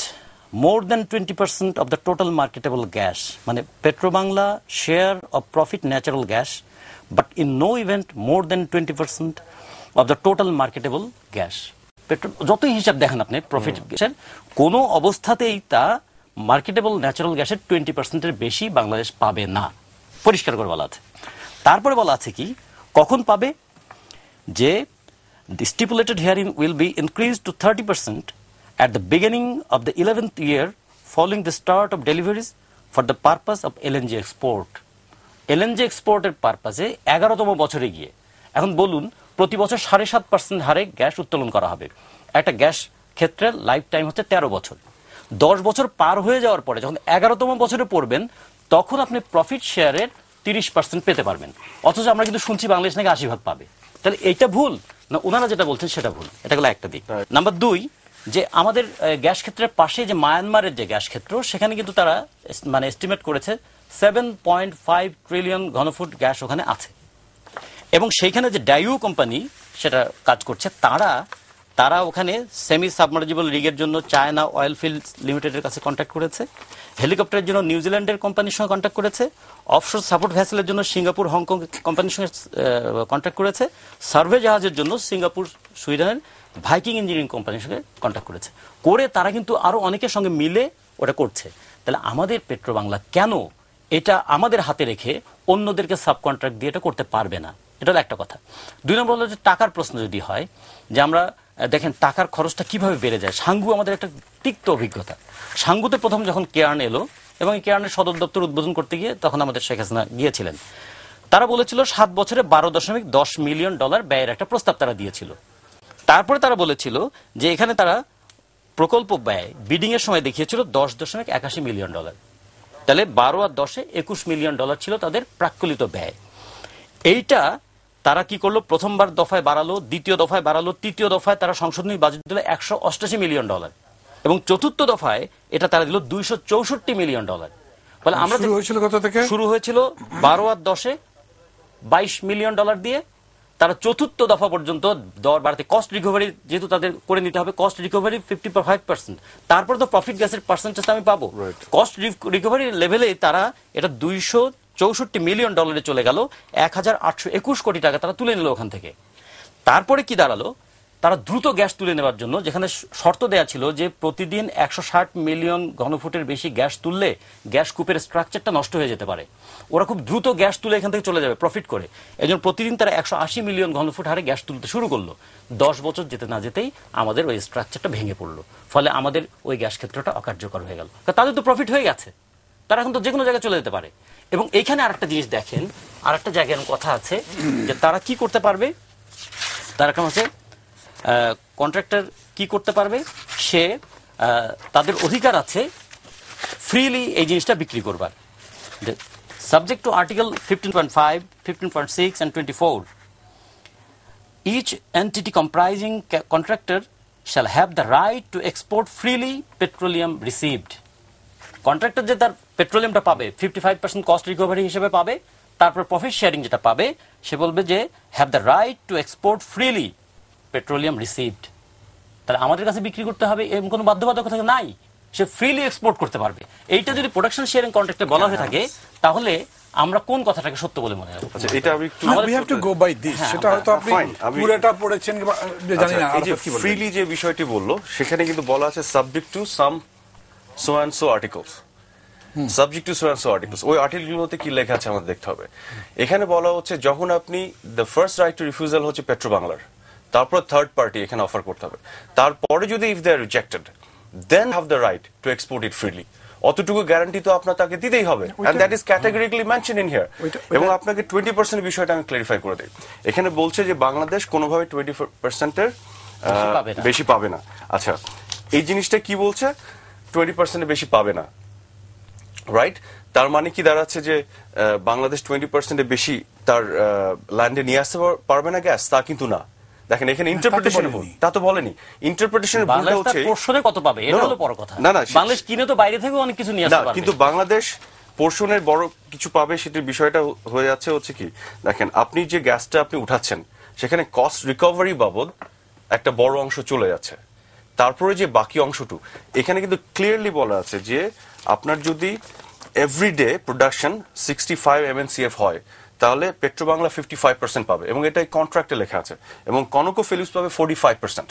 more than twenty percent of the total marketable gas মানে Petrobangla share of profit natural gas but in no event more than twenty percent of the total marketable gas petrol যতই হিসাব দেখেন আপনি profit গ্যাসের কোনো অবস্থাতেই তা marketable natural গ্যাসের টোয়েন্টি পার্সেন্টের বেশি বাংলাদেশ পাবে না। পরিষ্কার করে বলা আছে। তারপরে বলা আছে কি কখন পাবে? যে the stipulated herein will be increased to 30% at the beginning of the 11th year following the start of deliveries for the purpose of LNG export. LNG এক্সপোর্টের পারপাসে এগারোতম বছরে গিয়ে এখন বলুন প্রতি বছর সাড়ে সাত পার্সেন্ট হারে গ্যাস উত্তোলন করা হবে। একটা গ্যাস ক্ষেত্রে লাইফ টাইম হচ্ছে তেরো বছর। দশ বছর পার হয়ে যাওয়ার পরে যখন এগারোতম বছরে পড়বেন তখন আপনি প্রফিট শেয়ারের তিরিশ পার্সেন্ট পেতে পারবেন। অথচ আমরা কিন্তু শুনছি বাংলাদেশ নাকি আশি ভাগ পাবে। তাহলে এইটা ভুল? না ওনারা যেটা বলছেন সেটা ভুল। এটা গেলো একটা দিক নাম্বার দুই যে আমাদের গ্যাস ক্ষেত্রের পাশে যে মায়ানমারের যে গ্যাস ক্ষেত্র, সেখানে কিন্তু তারা মানে এস্টিমেট করেছে সেভেন পয়েন্ট ফাইভ ট্রিলিয়ন ঘনফুট গ্যাস ওখানে আছে। এবং সেইখানে যে ডাইউ কোম্পানি সেটা কাজ করছে, তারা তারা ওখানে সেমি সাবমার্জিবল রিগের জন্য চায়না অয়েল ফিল্ড লিমিটেডের কাছে কন্ট্যাক্ট করেছে, হেলিকপ্টারের জন্য নিউজিল্যান্ডের কোম্পানির সঙ্গে কন্ট্যাক্ট করেছে অফশোর সাপোর্ট ভ্যাসেলের জন্য সিঙ্গাপুর হংকং কোম্পানির সঙ্গে কন্ট্যাক্ট করেছে সার্ভে জাহাজের জন্য সিঙ্গাপুর সুইডেনের ভাইকিং ইঞ্জিনিয়ারিং কোম্পানির সঙ্গে কন্ট্যাক্ট করেছে। করে তারা কিন্তু আরও অনেকের সঙ্গে মিলে ওটা করছে। তাহলে আমাদের পেট্রো বাংলা কেন এটা আমাদের হাতে রেখে অন্যদেরকে সাব কন্ট্রাক্ট দিয়ে এটা করতে পারবে না? এটা হলো একটা কথা। দুই নম্বর হলো যে টাকার প্রশ্ন যদি হয়, যে আমরা দেখেন টাকার খরচটা কীভাবে বেড়ে যায়? সাঙ্গু আমাদের একটা তিক্ত অভিজ্ঞতা। সাঙ্গুতে প্রথম যখন কেয়ার্ন এলো এবং কেয়ার্নের সদর দপ্তর উদ্বোধন করতে গিয়ে তখন আমাদের শেখ হাসিনা গিয়েছিলেন। তারা বলেছিল সাত বছরে বারো দশমিক দশ মিলিয়ন ডলার ব্যয়ের একটা প্রস্তাব তারা দিয়েছিল। তারপরে তারা বলেছিল যে এখানে তারা প্রকল্প ব্যয় বিডিং এর সময় দেখিয়েছিল দশ দশমিক একাশি মিলিয়ন ডলার তাহলে বারো আর দশে একুশ মিলিয়ন ডলার ছিল তাদের প্রাক্কলিত ব্যয়। এইটা তারা কি করল? প্রথমবার দফায় বাড়ালো দ্বিতীয় দফায় বাড়ালো তৃতীয় দফায় তারা সংশোধনী বাজেট দিল একশো অষ্টাশি মিলিয়ন ডলার এবং চতুর্থ দফায় এটা তারা দিল দুইশো চৌষট্টি মিলিয়ন ডলার ফলে আমরা শুরু হয়েছিল কত থেকে? শুরু হয়েছিল বারো আর দশে বাইশ মিলিয়ন ডলার দিয়ে তারা চতুর্থ দফা পর্যন্ত দর বাড়াতে কস্ট রিকভারি যেহেতু তাদের করে নিতে হবে cost recovery fifty five percent তারপর তো প্রফিট গ্যাসের পার্সেন্টেজ আমি পাবো। কস্ট রিকভারি লেভেলে তারা এটা দুইশো চৌষট্টি মিলিয়ন ডলারে চলে গেল এক হাজার আটশো একুশ কোটি টাকা তারা তুলে নিল ওখান থেকে। তারপরে কি দাঁড়াল? তারা দ্রুত গ্যাস তুলে নেওয়ার জন্য, যেখানে শর্ত দেয়া ছিল যে প্রতিদিন একশো ষাট মিলিয়ন ঘনফুটের বেশি গ্যাস তুললে গ্যাস কূপের স্ট্রাকচারটা নষ্ট হয়ে যেতে পারে। ওরা খুব দ্রুত গ্যাস তুলে এখান থেকে চলে যাবে প্রফিট করে। এই জন্য প্রতিদিন তারা একশো আশি মিলিয়ন ঘনফুট হারে গ্যাস তুলতে শুরু করল। দশ বছর যেতে না যেতেই আমাদের ওই স্ট্রাকচারটা ভেঙে পড়ল। ফলে আমাদের ওই গ্যাস ক্ষেত্রটা অকার্যকর হয়ে গেল। তাদের তো প্রফিট হয়ে গেছে। তারা এখন তো যে কোনো জায়গায় চলে যেতে পারে। এবং এইখানে আরেকটা জিনিস দেখেন, আরেকটা জায়গায় কথা আছে যে তারা কি করতে পারবে? তার কারণ হচ্ছে কন্ট্রাক্টর কি করতে পারবে? সে তাদের অধিকার আছে ফ্রিলি এই জিনিসটা বিক্রি করবার। Subject to article fifteen point five fifteen point six and twenty four entity comprising ca- contractor shall have the right to export freely petroleum received. Contractor যে তার পেট্রোলিয়ামটা পাবে fifty five percent cost recovery হিসেবে পাবে, তারপর profit sharing যেটা পাবে, সে বলবে যে have the right to export freely petroleum received তাহলে আমাদের কাছে বিক্রি করতে হবে এরকম কোনো বাধ্যবাধকতা নাই। সে ফ্রিলি এক্সপোর্ট করতে পারবে। এইটা যদি প্রোডাকশন শেয়ারিং কন্ট্রাক্টে বলা হয়ে থাকে তাহলে আমরা কোন কথাটাকে সত্য বলে মনে হয় আচ্ছা এটা আমি একটু we have to go by this সেটা হয়তো আপনি পুরোটা পড়েছেন জানি না আচ্ছা, এই যে? ফ্রিলি যে বিষয়টি বলল সেখানে কিন্তু বলা আছে subject to some so and so articles subject to so and so articles ওই আর্টিকেলগুলোতে কি লেখা আছে আমাদের দেখতে হবে। এখানে বলা হচ্ছে যখন আপনি the first right to refusal হচ্ছে পেট্রো বাংলার তারপর থার্ড পার্টি এখানে অফার করতে হবে। তারপরে যদি if they are rejected then have the right to export it freely অতটুকু গ্যারান্টি তো আপনার তাকে দিতেই হবে। And that is categorically mention in here এবং আপনাকে টোয়েন্টি পার্সেন্ট বিষয়টা আমি ক্লারিফাই করে দিই। এখানে বলছে যে বাংলাদেশ কোনোভাবে টোয়েন্টি পার্সেন্টের বেশি পাবে না। বেশি পাবে না। আচ্ছা এই জিনিসটা কি বলছে? টোয়েন্টি পার্সেন্ট বেশি পাবে না। রাইট তার মানে কি দাঁড়াচ্ছে যে আহ, বাংলাদেশ টোয়েন্টি পার্সেন্টের বেশি তার ল্যান্ডে নিয়ে আসতে পারবে না গ্যাস তা কিন্তু না। দেখেন এখানে ইন্টারপ্রিটেশন বলেনি। তা তো বলেনি ইন্টারপ্রিটেশনের ভুলটা হচ্ছে পোর্শনে কত পাবে? এটা. হলো বড় কথা। না, না, বাংলাদেশ কিনে তো বাইরে থেকে অনেক কিছু নিয়ে আসতে পারবে। কিন্তু বাংলাদেশ পোর্শনের বড় কিছু পাবে সেটির বিষয়টা হয়ে যাচ্ছে হচ্ছে কি দেখেন আপনি যে গ্যাসটা আপনি উঠাচ্ছেন সেখানে কস্ট রিকভারি বাবদ একটা বড় অংশ চলে যাচ্ছে। তারপরে যে বাকি অংশটু এখানে কিন্তু ক্লিয়ারলি বলা আছে যে আপনার যদি everyday production sixty five MNCF হয় তাহলে Petrobangla fifty five percent পাবে এবং এটা কন্ট্রাক্টে লেখা আছে এবং কনকো ফিলিপস পাবে forty five percent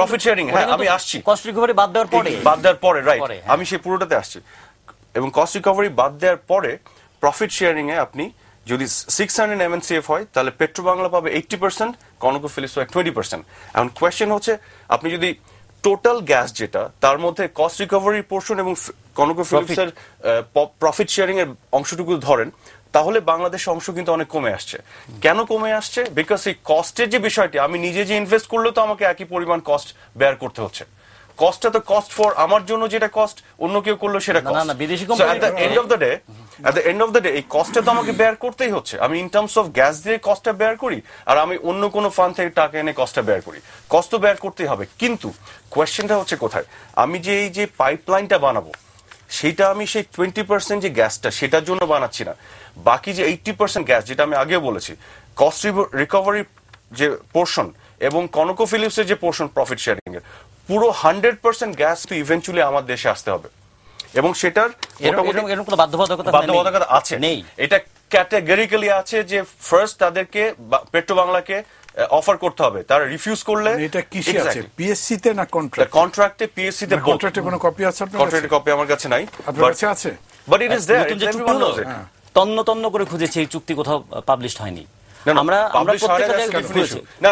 profit sharing, হ্যাঁ, আমি আসছি। কস্ট রিকভারি বাদ দেওয়ার পরে। বাদ দেওয়ার পরে রাইট হ্যাঁ। আমি সেই পুরোটাতে আসছি। এবং কস্ট রিকভারি বাদ দেওয়ার পরে প্রফিট শেয়ারিং এ আপনি যদি সিক্স হান্ড্রেড এমএনসিএফ হয় তাহলে পেট্রো বাংলা পাবে এইটটি পার্সেন্ট কনকো ফিলিপস পাবে টোয়েন্টি পার্সেন্ট এখন কোয়েশ্চেন হচ্ছে আপনি যদি টোটাল গ্যাস যেটা তার মধ্যে কস্ট রিকভারি পোর্শন এবং কনকো ফিলিপসের প্রফিট শেয়ারিং এর অংশটুকু ধরেন তাহলে বাংলাদেশের অংশ কিন্তু অনেক কমে আসছে। কেন কমে আসছে? বিকজ এই কস্টের যে বিষয়টি আমি নিজে যে ইনভেস্ট করলেও তো আমাকে একই পরিমাণ কস্ট বেয়ার করতে হচ্ছে। কস্টটা তো কস্ট ফর আমার জন্য যেটা কস্ট অন্য কেউ করল সেটা না, না, কস্ট না, বিদেশি so at the end of the day at the end of the day এই কস্টটা তো আমাকে বেয়ার করতেই হচ্ছে। আমি ইন টার্মস অফ গ্যাস দিয়ে কস্টটা বেয়ার করি আর আমি অন্য কোনো ফান্ড থেকে টাকা এনে কস্টটা বেয়ার করি। কস্ট তো বেয়ার করতেই হবে। কিন্তু কোয়েশ্চেনটা হচ্ছে কোথায়? আমি যে এই যে পাইপলাইনটা বানাবো সেটা আমি সেই টোয়েন্টি পার্সেন্ট যে গ্যাসটা সেটার জন্য বানাচ্ছি না। বাকি যে এইটটি পার্সেন্ট গ্যাস যেটা আমি আগে বলেছি কস্ট রিকভারি যে পোর্শন এবং কনকো ফিলিপসের যে পোর্শন প্রফিট শেয়ারিং এর পুরো হান্ড্রেড পার্সেন্ট গ্যাস তো ইভেন্চুয়ালি আমার দেশে আসতে হবে। এবং সেটার বাধ্যবাধকতা আছে। নেই। এটা ক্যাটাগরিক্যালি আছে যে ফার্স্ট তাদেরকে বা- পেট্রো বাংলাকে অফার করতে হবে। তারা রিফিউজ করলে মানে এটা কিসে আছে? পিএসসি তে না কন্ট্রাক্ট কন্ট্রাক্টে পিএসসি তে কন্ট্রাক্টে কোনো কপি আছে আপনার কাছে? কপি আমার কাছে নাই আপনার কাছে আছে? বাট ইট ইজ যে চুক্তি হলো তন্ন তন্ন করে খুঁজেছি এই চুক্তি কোথাও পাবলিশ হয়নি। আমরা আমরা প্রত্যেকটা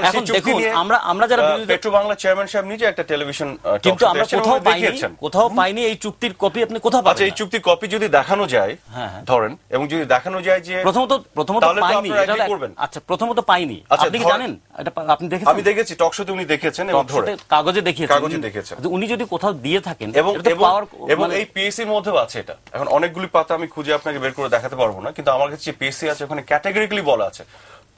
এখন দেখুন আমরা আমরা যারা পেট্রো বাংলা চেয়ারম্যান সাহেব নিজে একটা টেলিভিশন কিন্তু আমরা কোথাও পাইনি কোথাও পাইনি এই চুক্তির কপি আপনি কোথাও আচ্ছা এই চুক্তির কপি যদি দেখানো যায় হ্যাঁ, হ্যাঁ। ধরেন এবং যদি দেখানো যায় যে প্রথমত প্রথমত পাইনি এটা হলো agree এক- করবেন। আচ্ছা প্রথমত পাইনি। আচ্ছা, আপনি কি জানেন? এটা আপনি দেখেছেন? আমি দেখেছি উনি দেখেছেন এবং ধরে কাগজে দেখিয়েছেন। কাগজে দেখিয়েছেন। যে উনি যদি কোথাও দিয়ে থাকেন এবং মানে- এই পিএসসির মধ্যেও আছে এটা। এখন অনেকগুলি পাতা আমি খুঁজে আপনাকে বের করে দেখাতে পারব না কিন্তু আমার কাছে পিএসসি আছে ওখানে ক্যাটাগরিক্যালি বলা আছে।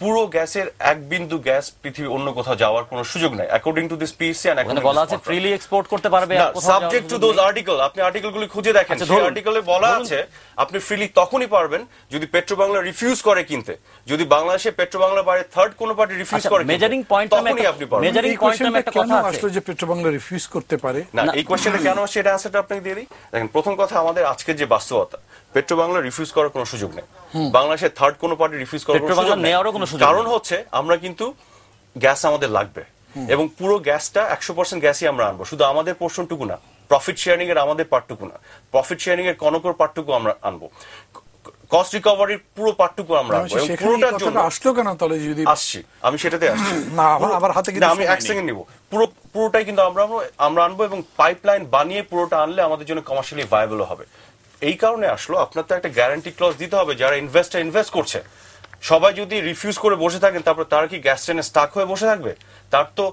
পুরো গ্যাসের এক বিন্দু গ্যাস পৃথিবীর অন্য কোথাও যাওয়ার কোনো সুযোগ নাই। According to this PSC and ওখানে বলা আছে ফ্রিলি এক্সপোর্ট করতে পারবে সাবজেক্ট টু দোজ। আর্টিকেল আপনি আর্টিকেলগুলি খুঁজে দেখেন। আচ্ছা, সেই আর্টিকেলে বলা আছে আপনি ফ্রিলি তখনই পারবেন যদি পেট্রো বাংলা রিফিউজ করে কিনতে। যদি বাংলাদেশে পেট্রো বাংলা বাইরে থার্ড কোনো পার্টি রিফিউজ আচ্ছা, করে কিনতে, measuring point নামে তখনই আপনি পারবেন। measuring এই point নামে একটা কথা আছে। আসলো যে পেট্রো বাংলা রিফিউজ করতে পারে? না। এই কোশ্চেনটা কেন আসছে এটা আনসারটা আপনাকে দিয়ে দিই। দেখেন প্রথম কথা আমাদের আজকের যে বাস্তবতা পেট্রো বাংলা রিফিউজ করার কোনো সুযোগ নেই। বাংলাদেশের থার্ড কোনো পার্টি রিফিউজ করার কোনো সুযোগ নেই। কোনো সুযোগ কারণ হচ্ছে আমরা কিন্তু গ্যাস আমাদের লাগবে। এবং পুরো গ্যাসটা একশো পার্সেন্ট গ্যাসই আমরা আনব। শুধু আমাদের পোর্শনটুকু না প্রফিট শেয়ারিং এর আমাদের পার্টটুকু না প্রফিট শেয়ারিং এর কনকর পার্টটুকু আমরা আনব। কস্ট রিকভারির পুরো পার্টটুকু আমরা আনব। এবং পুরোটার জন্য আসলো কেন তাহলে যদি আসছি। আমি সেটাতে আসছি। না, হাতে কিন্তু আমি এক সেকেন্ড নিব। পুরো পুরোটাই কিন্তু আমরা আমরা আনব এবং পাইপলাইন বানিয়ে পুরোটা আনলে আমাদের জন্য কমার্শিয়ালি ভায়াবল হবে। এই কারণে আসলো আপনার তো একটা গ্যারান্টি ক্লজ দিতে হবে। যারা ইনভেস্টার ইনভেস্ট করছে সবাই যদি রিফিউজ করে বসে থাকেন, তারপর তারা কি গ্যাস ট্রেনে স্টাক হয়ে বসে থাকবে? তার তো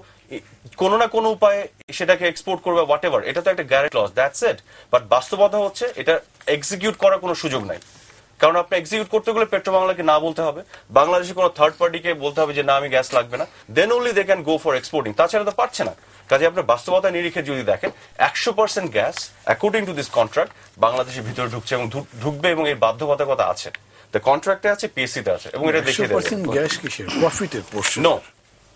কোনো না কোনো উপায়ে সেটাকে এক্সপোর্ট করবে হোয়াট এভার এটা তো একটা guarantee loss that's it but বাস্তবতা হচ্ছে, এটা এক্সিকিউট করার কোনো সুযোগ নাই। কারণ আপনি এক্সিকিউট করতে গেলে পেট্রো বাংলাকে না বলতে হবে। বাংলাদেশে কোনো থার্ড পার্টিকে বলতে হবে যে, না, আমি গ্যাস লাগবে না। Then only they can go for exporting তাছাড়া তো পারছে না। কাজে আপনার বাস্তবতা নিরিখে যদি দেখেন, একশো percent gas according to this contract বাংলাদেশের ভিতরে ঢুকছে এবং ঢুকবে এবং এই বাধ্যবাধকতা আছে। দ্য কন্ট্রাক্টে আছে পিএসসি তে আছে এবং এটা দেখিয়ে দেবে। গ্যাস কিসের? প্রফিটের portion no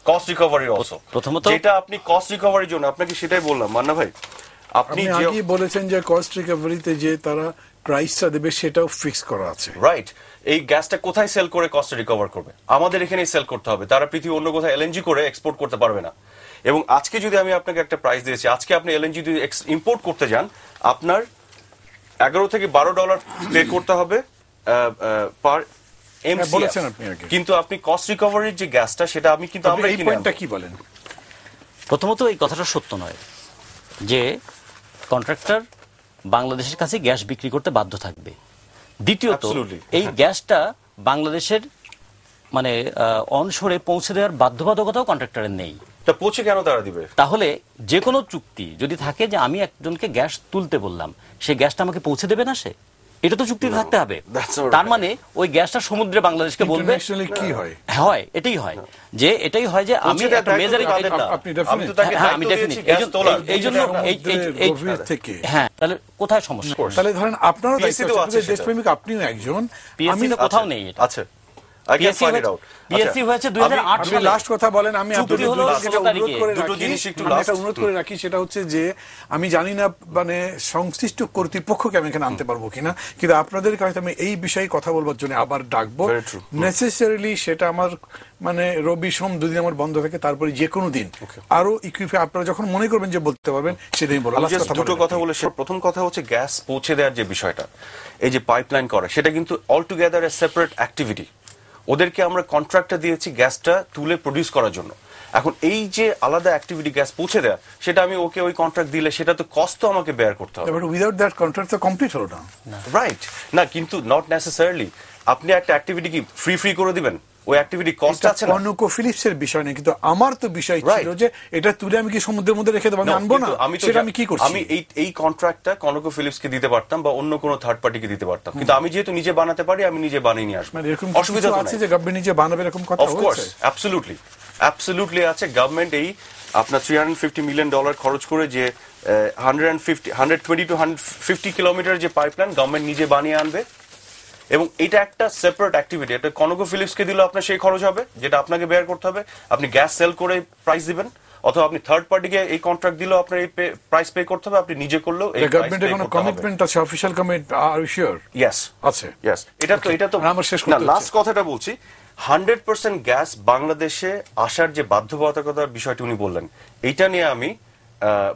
cost recovery also প্রথমত- যেটা আপনি কস্ট রিকভারির জন্য আপনাকে সেটাই বললাম মান্না ভাই। আপনি যে বলেছেন যে কস্ট রিকভারিতে যে তারা প্রাইসটা দেবে সেটাও ফিক্স করা আছে। রাইট এই গ্যাসটা কোথায় সেল করে কস্ট রিকভার করবে? আমাদের এখানেই সেল করতে হবে। তারা পৃথিবী অন্য কোথাও এলএনজি করে এক্সপোর্ট করতে পারবে না। এবং আজকে যদি আমি আপনাকে একটা প্রাইস দিয়েছি আজকে আপনি এলএনজি যদি ইম্পোর্ট করতে যান আপনার এগারো থেকে বারো ডলার পে করতে হবে পার হ্যাঁ, আগে। কিন্তু আপনি কস্ট রিকভারির যে গ্যাসটা সেটা আমি কিন্তু আমরা এই পয়েন্টটা কি বলেন? প্রথমত এই কথাটা সত্য নয় যে কন্ট্রাক্টর বাংলাদেশের কাছে গ্যাস বিক্রি করতে বাধ্য থাকবে। দ্বিতীয়ত এই গ্যাসটা বাংলাদেশের মানে অনসরে পৌঁছে দেওয়ার বাধ্যবাধকতাও কন্ট্রাক্টরের নেই। তা পৌঁছে কেন তারা দিবে? তাহলে যে কোনো চুক্তি যদি থাকে যে আমি একজনকে গ্যাস তুলতে বললাম সে গ্যাসটা আমাকে পৌঁছে দেবে না সে? এটা তো চুক্তিতে থাকতে হবে। তার মানে ওই গ্যাসটা সমুদ্রে বাংলাদেশকে বলবে। কি হয়? হয় এটাই হয়। যে এটাই হয় যে আমি একটা মেজারিং আমি হ্যাঁ, এই জন্য- থেকে। হ্যাঁ তাহলে কোথায় সমস্যা? তাহলে ধরেন আপনারও দেশপ্রেমিক আপনিও একজন। আমি কোথাও নেই আচ্ছা I can PSC find it হয়েছে- আউট PSC হয়েছে 2008 আপনি সালে। লাস্ট কথা বলেন আমি আপনাদের হলো দুজনকে এটা 16 অনুরোধ করে দুটো জিনিস একটু আমি অনুরোধ করে রাখি সেটা হচ্ছে যে আমি জানি না মানে সংশ্লিষ্ট কর্তৃপক্ষকে আমি এখানে আনতে পারব কিনা কিন্তু আপনাদের কাছে আমি এই বিষয়ে কথা বলবার জন্য আবার ডাকবো। নেসেসারিলি সেটা আমার মানে রবি সোম দুদিন আমার বন্ধ থাকে তারপরে যে কোনো দিন। আরও ইকুইপে আপনারা যখন মনে করবেন যে বলতে পারবেন সেদিন বলব। দুটো কথা বলে প্রথম কথা হচ্ছে গ্যাস পৌঁছে দেওয়ার যে বিষয়টা এই যে পাইপলাইন করা সেটা কিন্তু all together a separate activity ওদেরকে আমরা কন্ট্রাক্টটা দিয়েছি গ্যাসটা তুলে প্রডিউস করার জন্য। এখন এই যে আলাদা অ্যাক্টিভিটি গ্যাস পৌঁছে দেয়া সেটা আমি ওকে ওই কন্ট্রাক্ট দিলে সেটা তো কষ্ট আমাকে বেয়ার করতে হবে। বাট উইদাউট দ্যাট কন্ট্রাক্ট তো কমপ্লিট হলো না। রাইট না কিন্তু নট নেসেসারিলি আপনি একটা অ্যাক্টিভিটি কি ফ্রি ফ্রি করে দিবেন? ওই অ্যাক্টিভিটি কস্ট আছে না? কনকো ফিলিপসের বিষয় নেই কিন্তু আমার তো বিষয় ছিল যে এটা তুলে আমি কি সমুদ্রের মধ্যে রেখে দেবো? আমি আনব না? আমি সেটা আমি কি করছি? আমি এই এই কন্ট্রাক্টটা কনকো ফিলিপসকে দিতে পারতাম বা অন্য কোনো থার্ড পার্টিকে দিতে পারতাম। কিন্তু আমি যেহেতু নিজে বানাতে পারি আমি নিজে বানিয়ে নিয়ে আসব। মানে এরকম অসুবিধা আছে যে গভর্নমেন্ট নিজে বানাবে এরকম কথা অফ কোর্স অ্যাবসলিউটলি অ্যাবসলিউটলি আছে। গভর্নমেন্ট এই আপনার three hundred fifty million dollar খরচ করে যে hundred and fifty hundred twenty two hundred fifty kilometre যে পাইপলাইন গভর্নমেন্ট নিজে বানিয়ে আনবে। এবং এটা একটা সেপারেট অ্যাক্টিভিটি এটা কনকো ফিলিপসকে দিলে আপনার সেই খরচ হবে যেটা আপনাকে বেয়ার করতে হবে। আপনি গ্যাস সেল করে প্রাইস দিবেন অথবা আপনি থার্ড পার্টিকে এই কন্ট্রাক্ট দিলেও আপনার এই প্রাইস পে করতে হবে আপনি নিজে করলেও এই গভর্নমেন্টের কোনো কমিটমেন্ট আছে? অফিসিয়াল কমিটমেন্ট আর শিওর ইয়েস আছে। ইয়েস এটা তো এটা তো আমার শেষ না লাস্ট কথাটা বলছি। হান্ড্রেড পার্সেন্ট গ্যাস বাংলাদেশে আসার যে বাধ্যবাধকতার বিষয়টি উনি বললেন এইটা নিয়ে আমি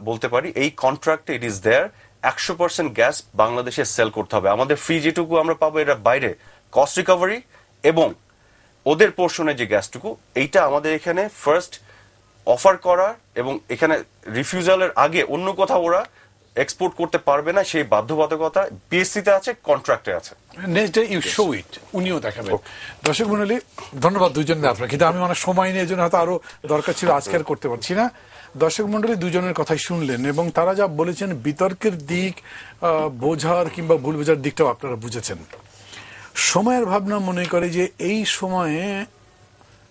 বলতে পারি এই কন্ট্রাক্টে ইট ইজ দেয়ার একশো পার্সেন্ট গ্যাস বাংলাদেশে সেল করতে হবে। আমাদের ফ্রি যেটুকু আমরা পাবো এটা বাইরে কস্ট রিকভারি এবং ওদের পোর্শনের যে গ্যাসটুকু এইটা আমাদের এখানে ফার্স্ট অফার করা এবং এখানে রিফিউজালের আগে অন্য কোথাও ওরা এক্সপোর্ট করতে পারবে না সেই বাধ্যবাধকতা বিএসসিতে আছে কন্ট্রাক্টে আছে। Next day you show it উনিও দেখাবেন। দর্শক মন্ডলী ধন্যবাদ দুজনের আপনার কিন্তু আমি অনেক সময় নিয়ে জন্য হয়তো আরও দরকার ছিল আজকে আর করতে পারছি না। দর্শক মন্ডলী দুজনের কথাই শুনলেন এবং তারা যা বলেছেন বিতর্কের দিক বোঝার কিংবা ভুল বোঝার দিকটাও আপনারা বুঝেছেন। সময়ের ভাবনা মনে করে যে এই সময়ে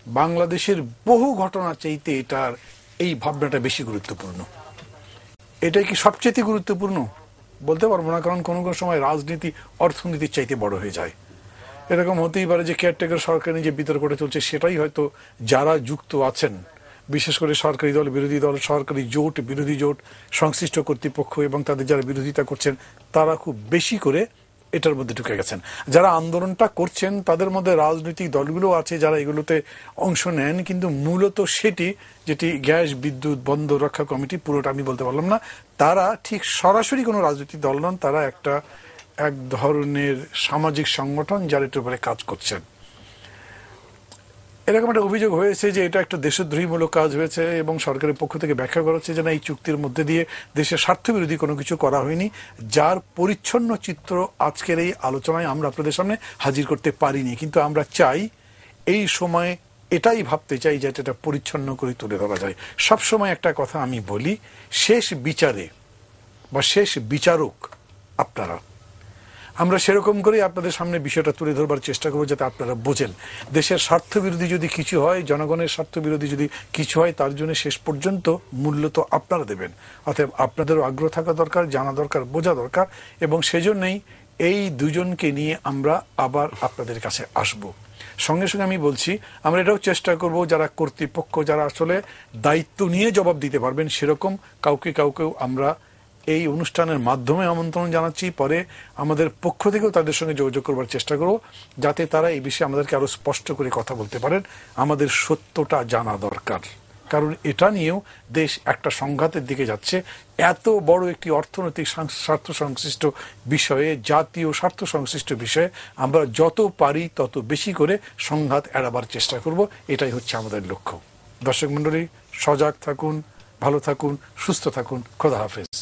বাংলাদেশের বহু ঘটনা চাইতে এটার এই ভাবনাটা বেশি গুরুত্বপূর্ণ। এটাই কি সবচেয়ে গুরুত্বপূর্ণ? বলতে পারব না, কারণ কোনো কোনো সময় রাজনীতি, অর্থনীতির চাইতে বড় হয়ে যায়। এরকম হতেই পারে যে কেয়ারটেকার সরকার নিয়ে যে বিতর্কটা চলছে, সেটাই হয়তো যারা যুক্ত আছেন বিশেষ করে সরকারি দল, বিরোধী দল, সরকারি জোট, বিরোধী জোট, সংশ্লিষ্ট কর্তৃপক্ষ এবং তাদের যারা বিরোধিতা করছেন, তারা খুব বেশি করে এটার মধ্যে ঢুকে গেছেন। যারা আন্দোলনটা করছেন, তাদের মধ্যে রাজনৈতিক দলগুলো আছে যারা এগুলোতে অংশ নেন, কিন্তু মূলত সেটি যেটি গ্যাস বিদ্যুৎ বন্ধ রক্ষা কমিটি, পুরোটা আমি বলতে পারলাম না, তারা ঠিক সরাসরি কোনো রাজনৈতিক দল নন, তারা একটা এক ধরনের সামাজিক সংগঠন যারা এটার উপরে কাজ করছেন। এরকম একটা অভিযোগ হয়েছে যে এটা একটা দেশদ্রোহীমূলক কাজ হয়েছে এবং সরকারের পক্ষ থেকে ব্যাখ্যা করা হচ্ছে যে না, এই চুক্তির মধ্যে দিয়ে দেশের স্বার্থ বিরোধী কোনো কিছু করা হয়নি, যার পরিচ্ছন্ন চিত্র আজকের এই আলোচনায় আমরা আপনাদের সামনে হাজির করতে পারিনি। কিন্তু আমরা চাই এই সময়ে এটাই ভাবতে চাই যাতে এটা পরিচ্ছন্ন করে তুলে ধরা যায়। সবসময় একটা কথা আমি বলি, শেষ বিচারে বা শেষ বিচারক আপনারা আমরা সেরকম করে আপনাদের সামনে বিষয়টা তুলে ধরবার চেষ্টা করব যাতে আপনারা বোঝেন। দেশের স্বার্থ বিরোধী যদি কিছু হয়, জনগণের স্বার্থ বিরোধী যদি কিছু হয়, তার জন্য শেষ পর্যন্ত মূল্য তো আপনারা দেবেন। অতএব আপনাদেরও আগ্রহ থাকা দরকার, জানা দরকার, বোঝা দরকার এবং সেজন্যই এই দুজনকে নিয়ে আমরা আবার আপনাদের কাছে আসব। সঙ্গে সঙ্গে আমি বলছি, আমরা এটাও চেষ্টা করব যারা কর্তৃপক্ষ, যারা আসলে দায়িত্ব নিয়ে জবাব দিতে পারবেন সেরকম, কাউকে কাউকেও আমরা এই অনুষ্ঠানের মাধ্যমে আমন্ত্রণ জানাচ্ছি। পরে আমাদের পক্ষ থেকেও তাদের সঙ্গে যোগাযোগ করবার চেষ্টা করব, যাতে তারা এই বিষয়ে আমাদেরকে আরও স্পষ্ট করে কথা বলতে পারেন। আমাদের সত্যটা জানা দরকার। কারণ এটা নিয়েও দেশ একটা সংঘাতের দিকে যাচ্ছে। এত বড় একটি অর্থনৈতিক স্বার্থ সংশ্লিষ্ট বিষয়ে, জাতীয় স্বার্থ সংশ্লিষ্ট বিষয়ে আমরা যত পারি তত বেশি করে সংঘাত এড়াবার চেষ্টা করব। এটাই হচ্ছে আমাদের লক্ষ্য। দর্শক মন্ডলী সজাগ থাকুন, ভালো থাকুন, সুস্থ থাকুন। খোদা হাফেজ।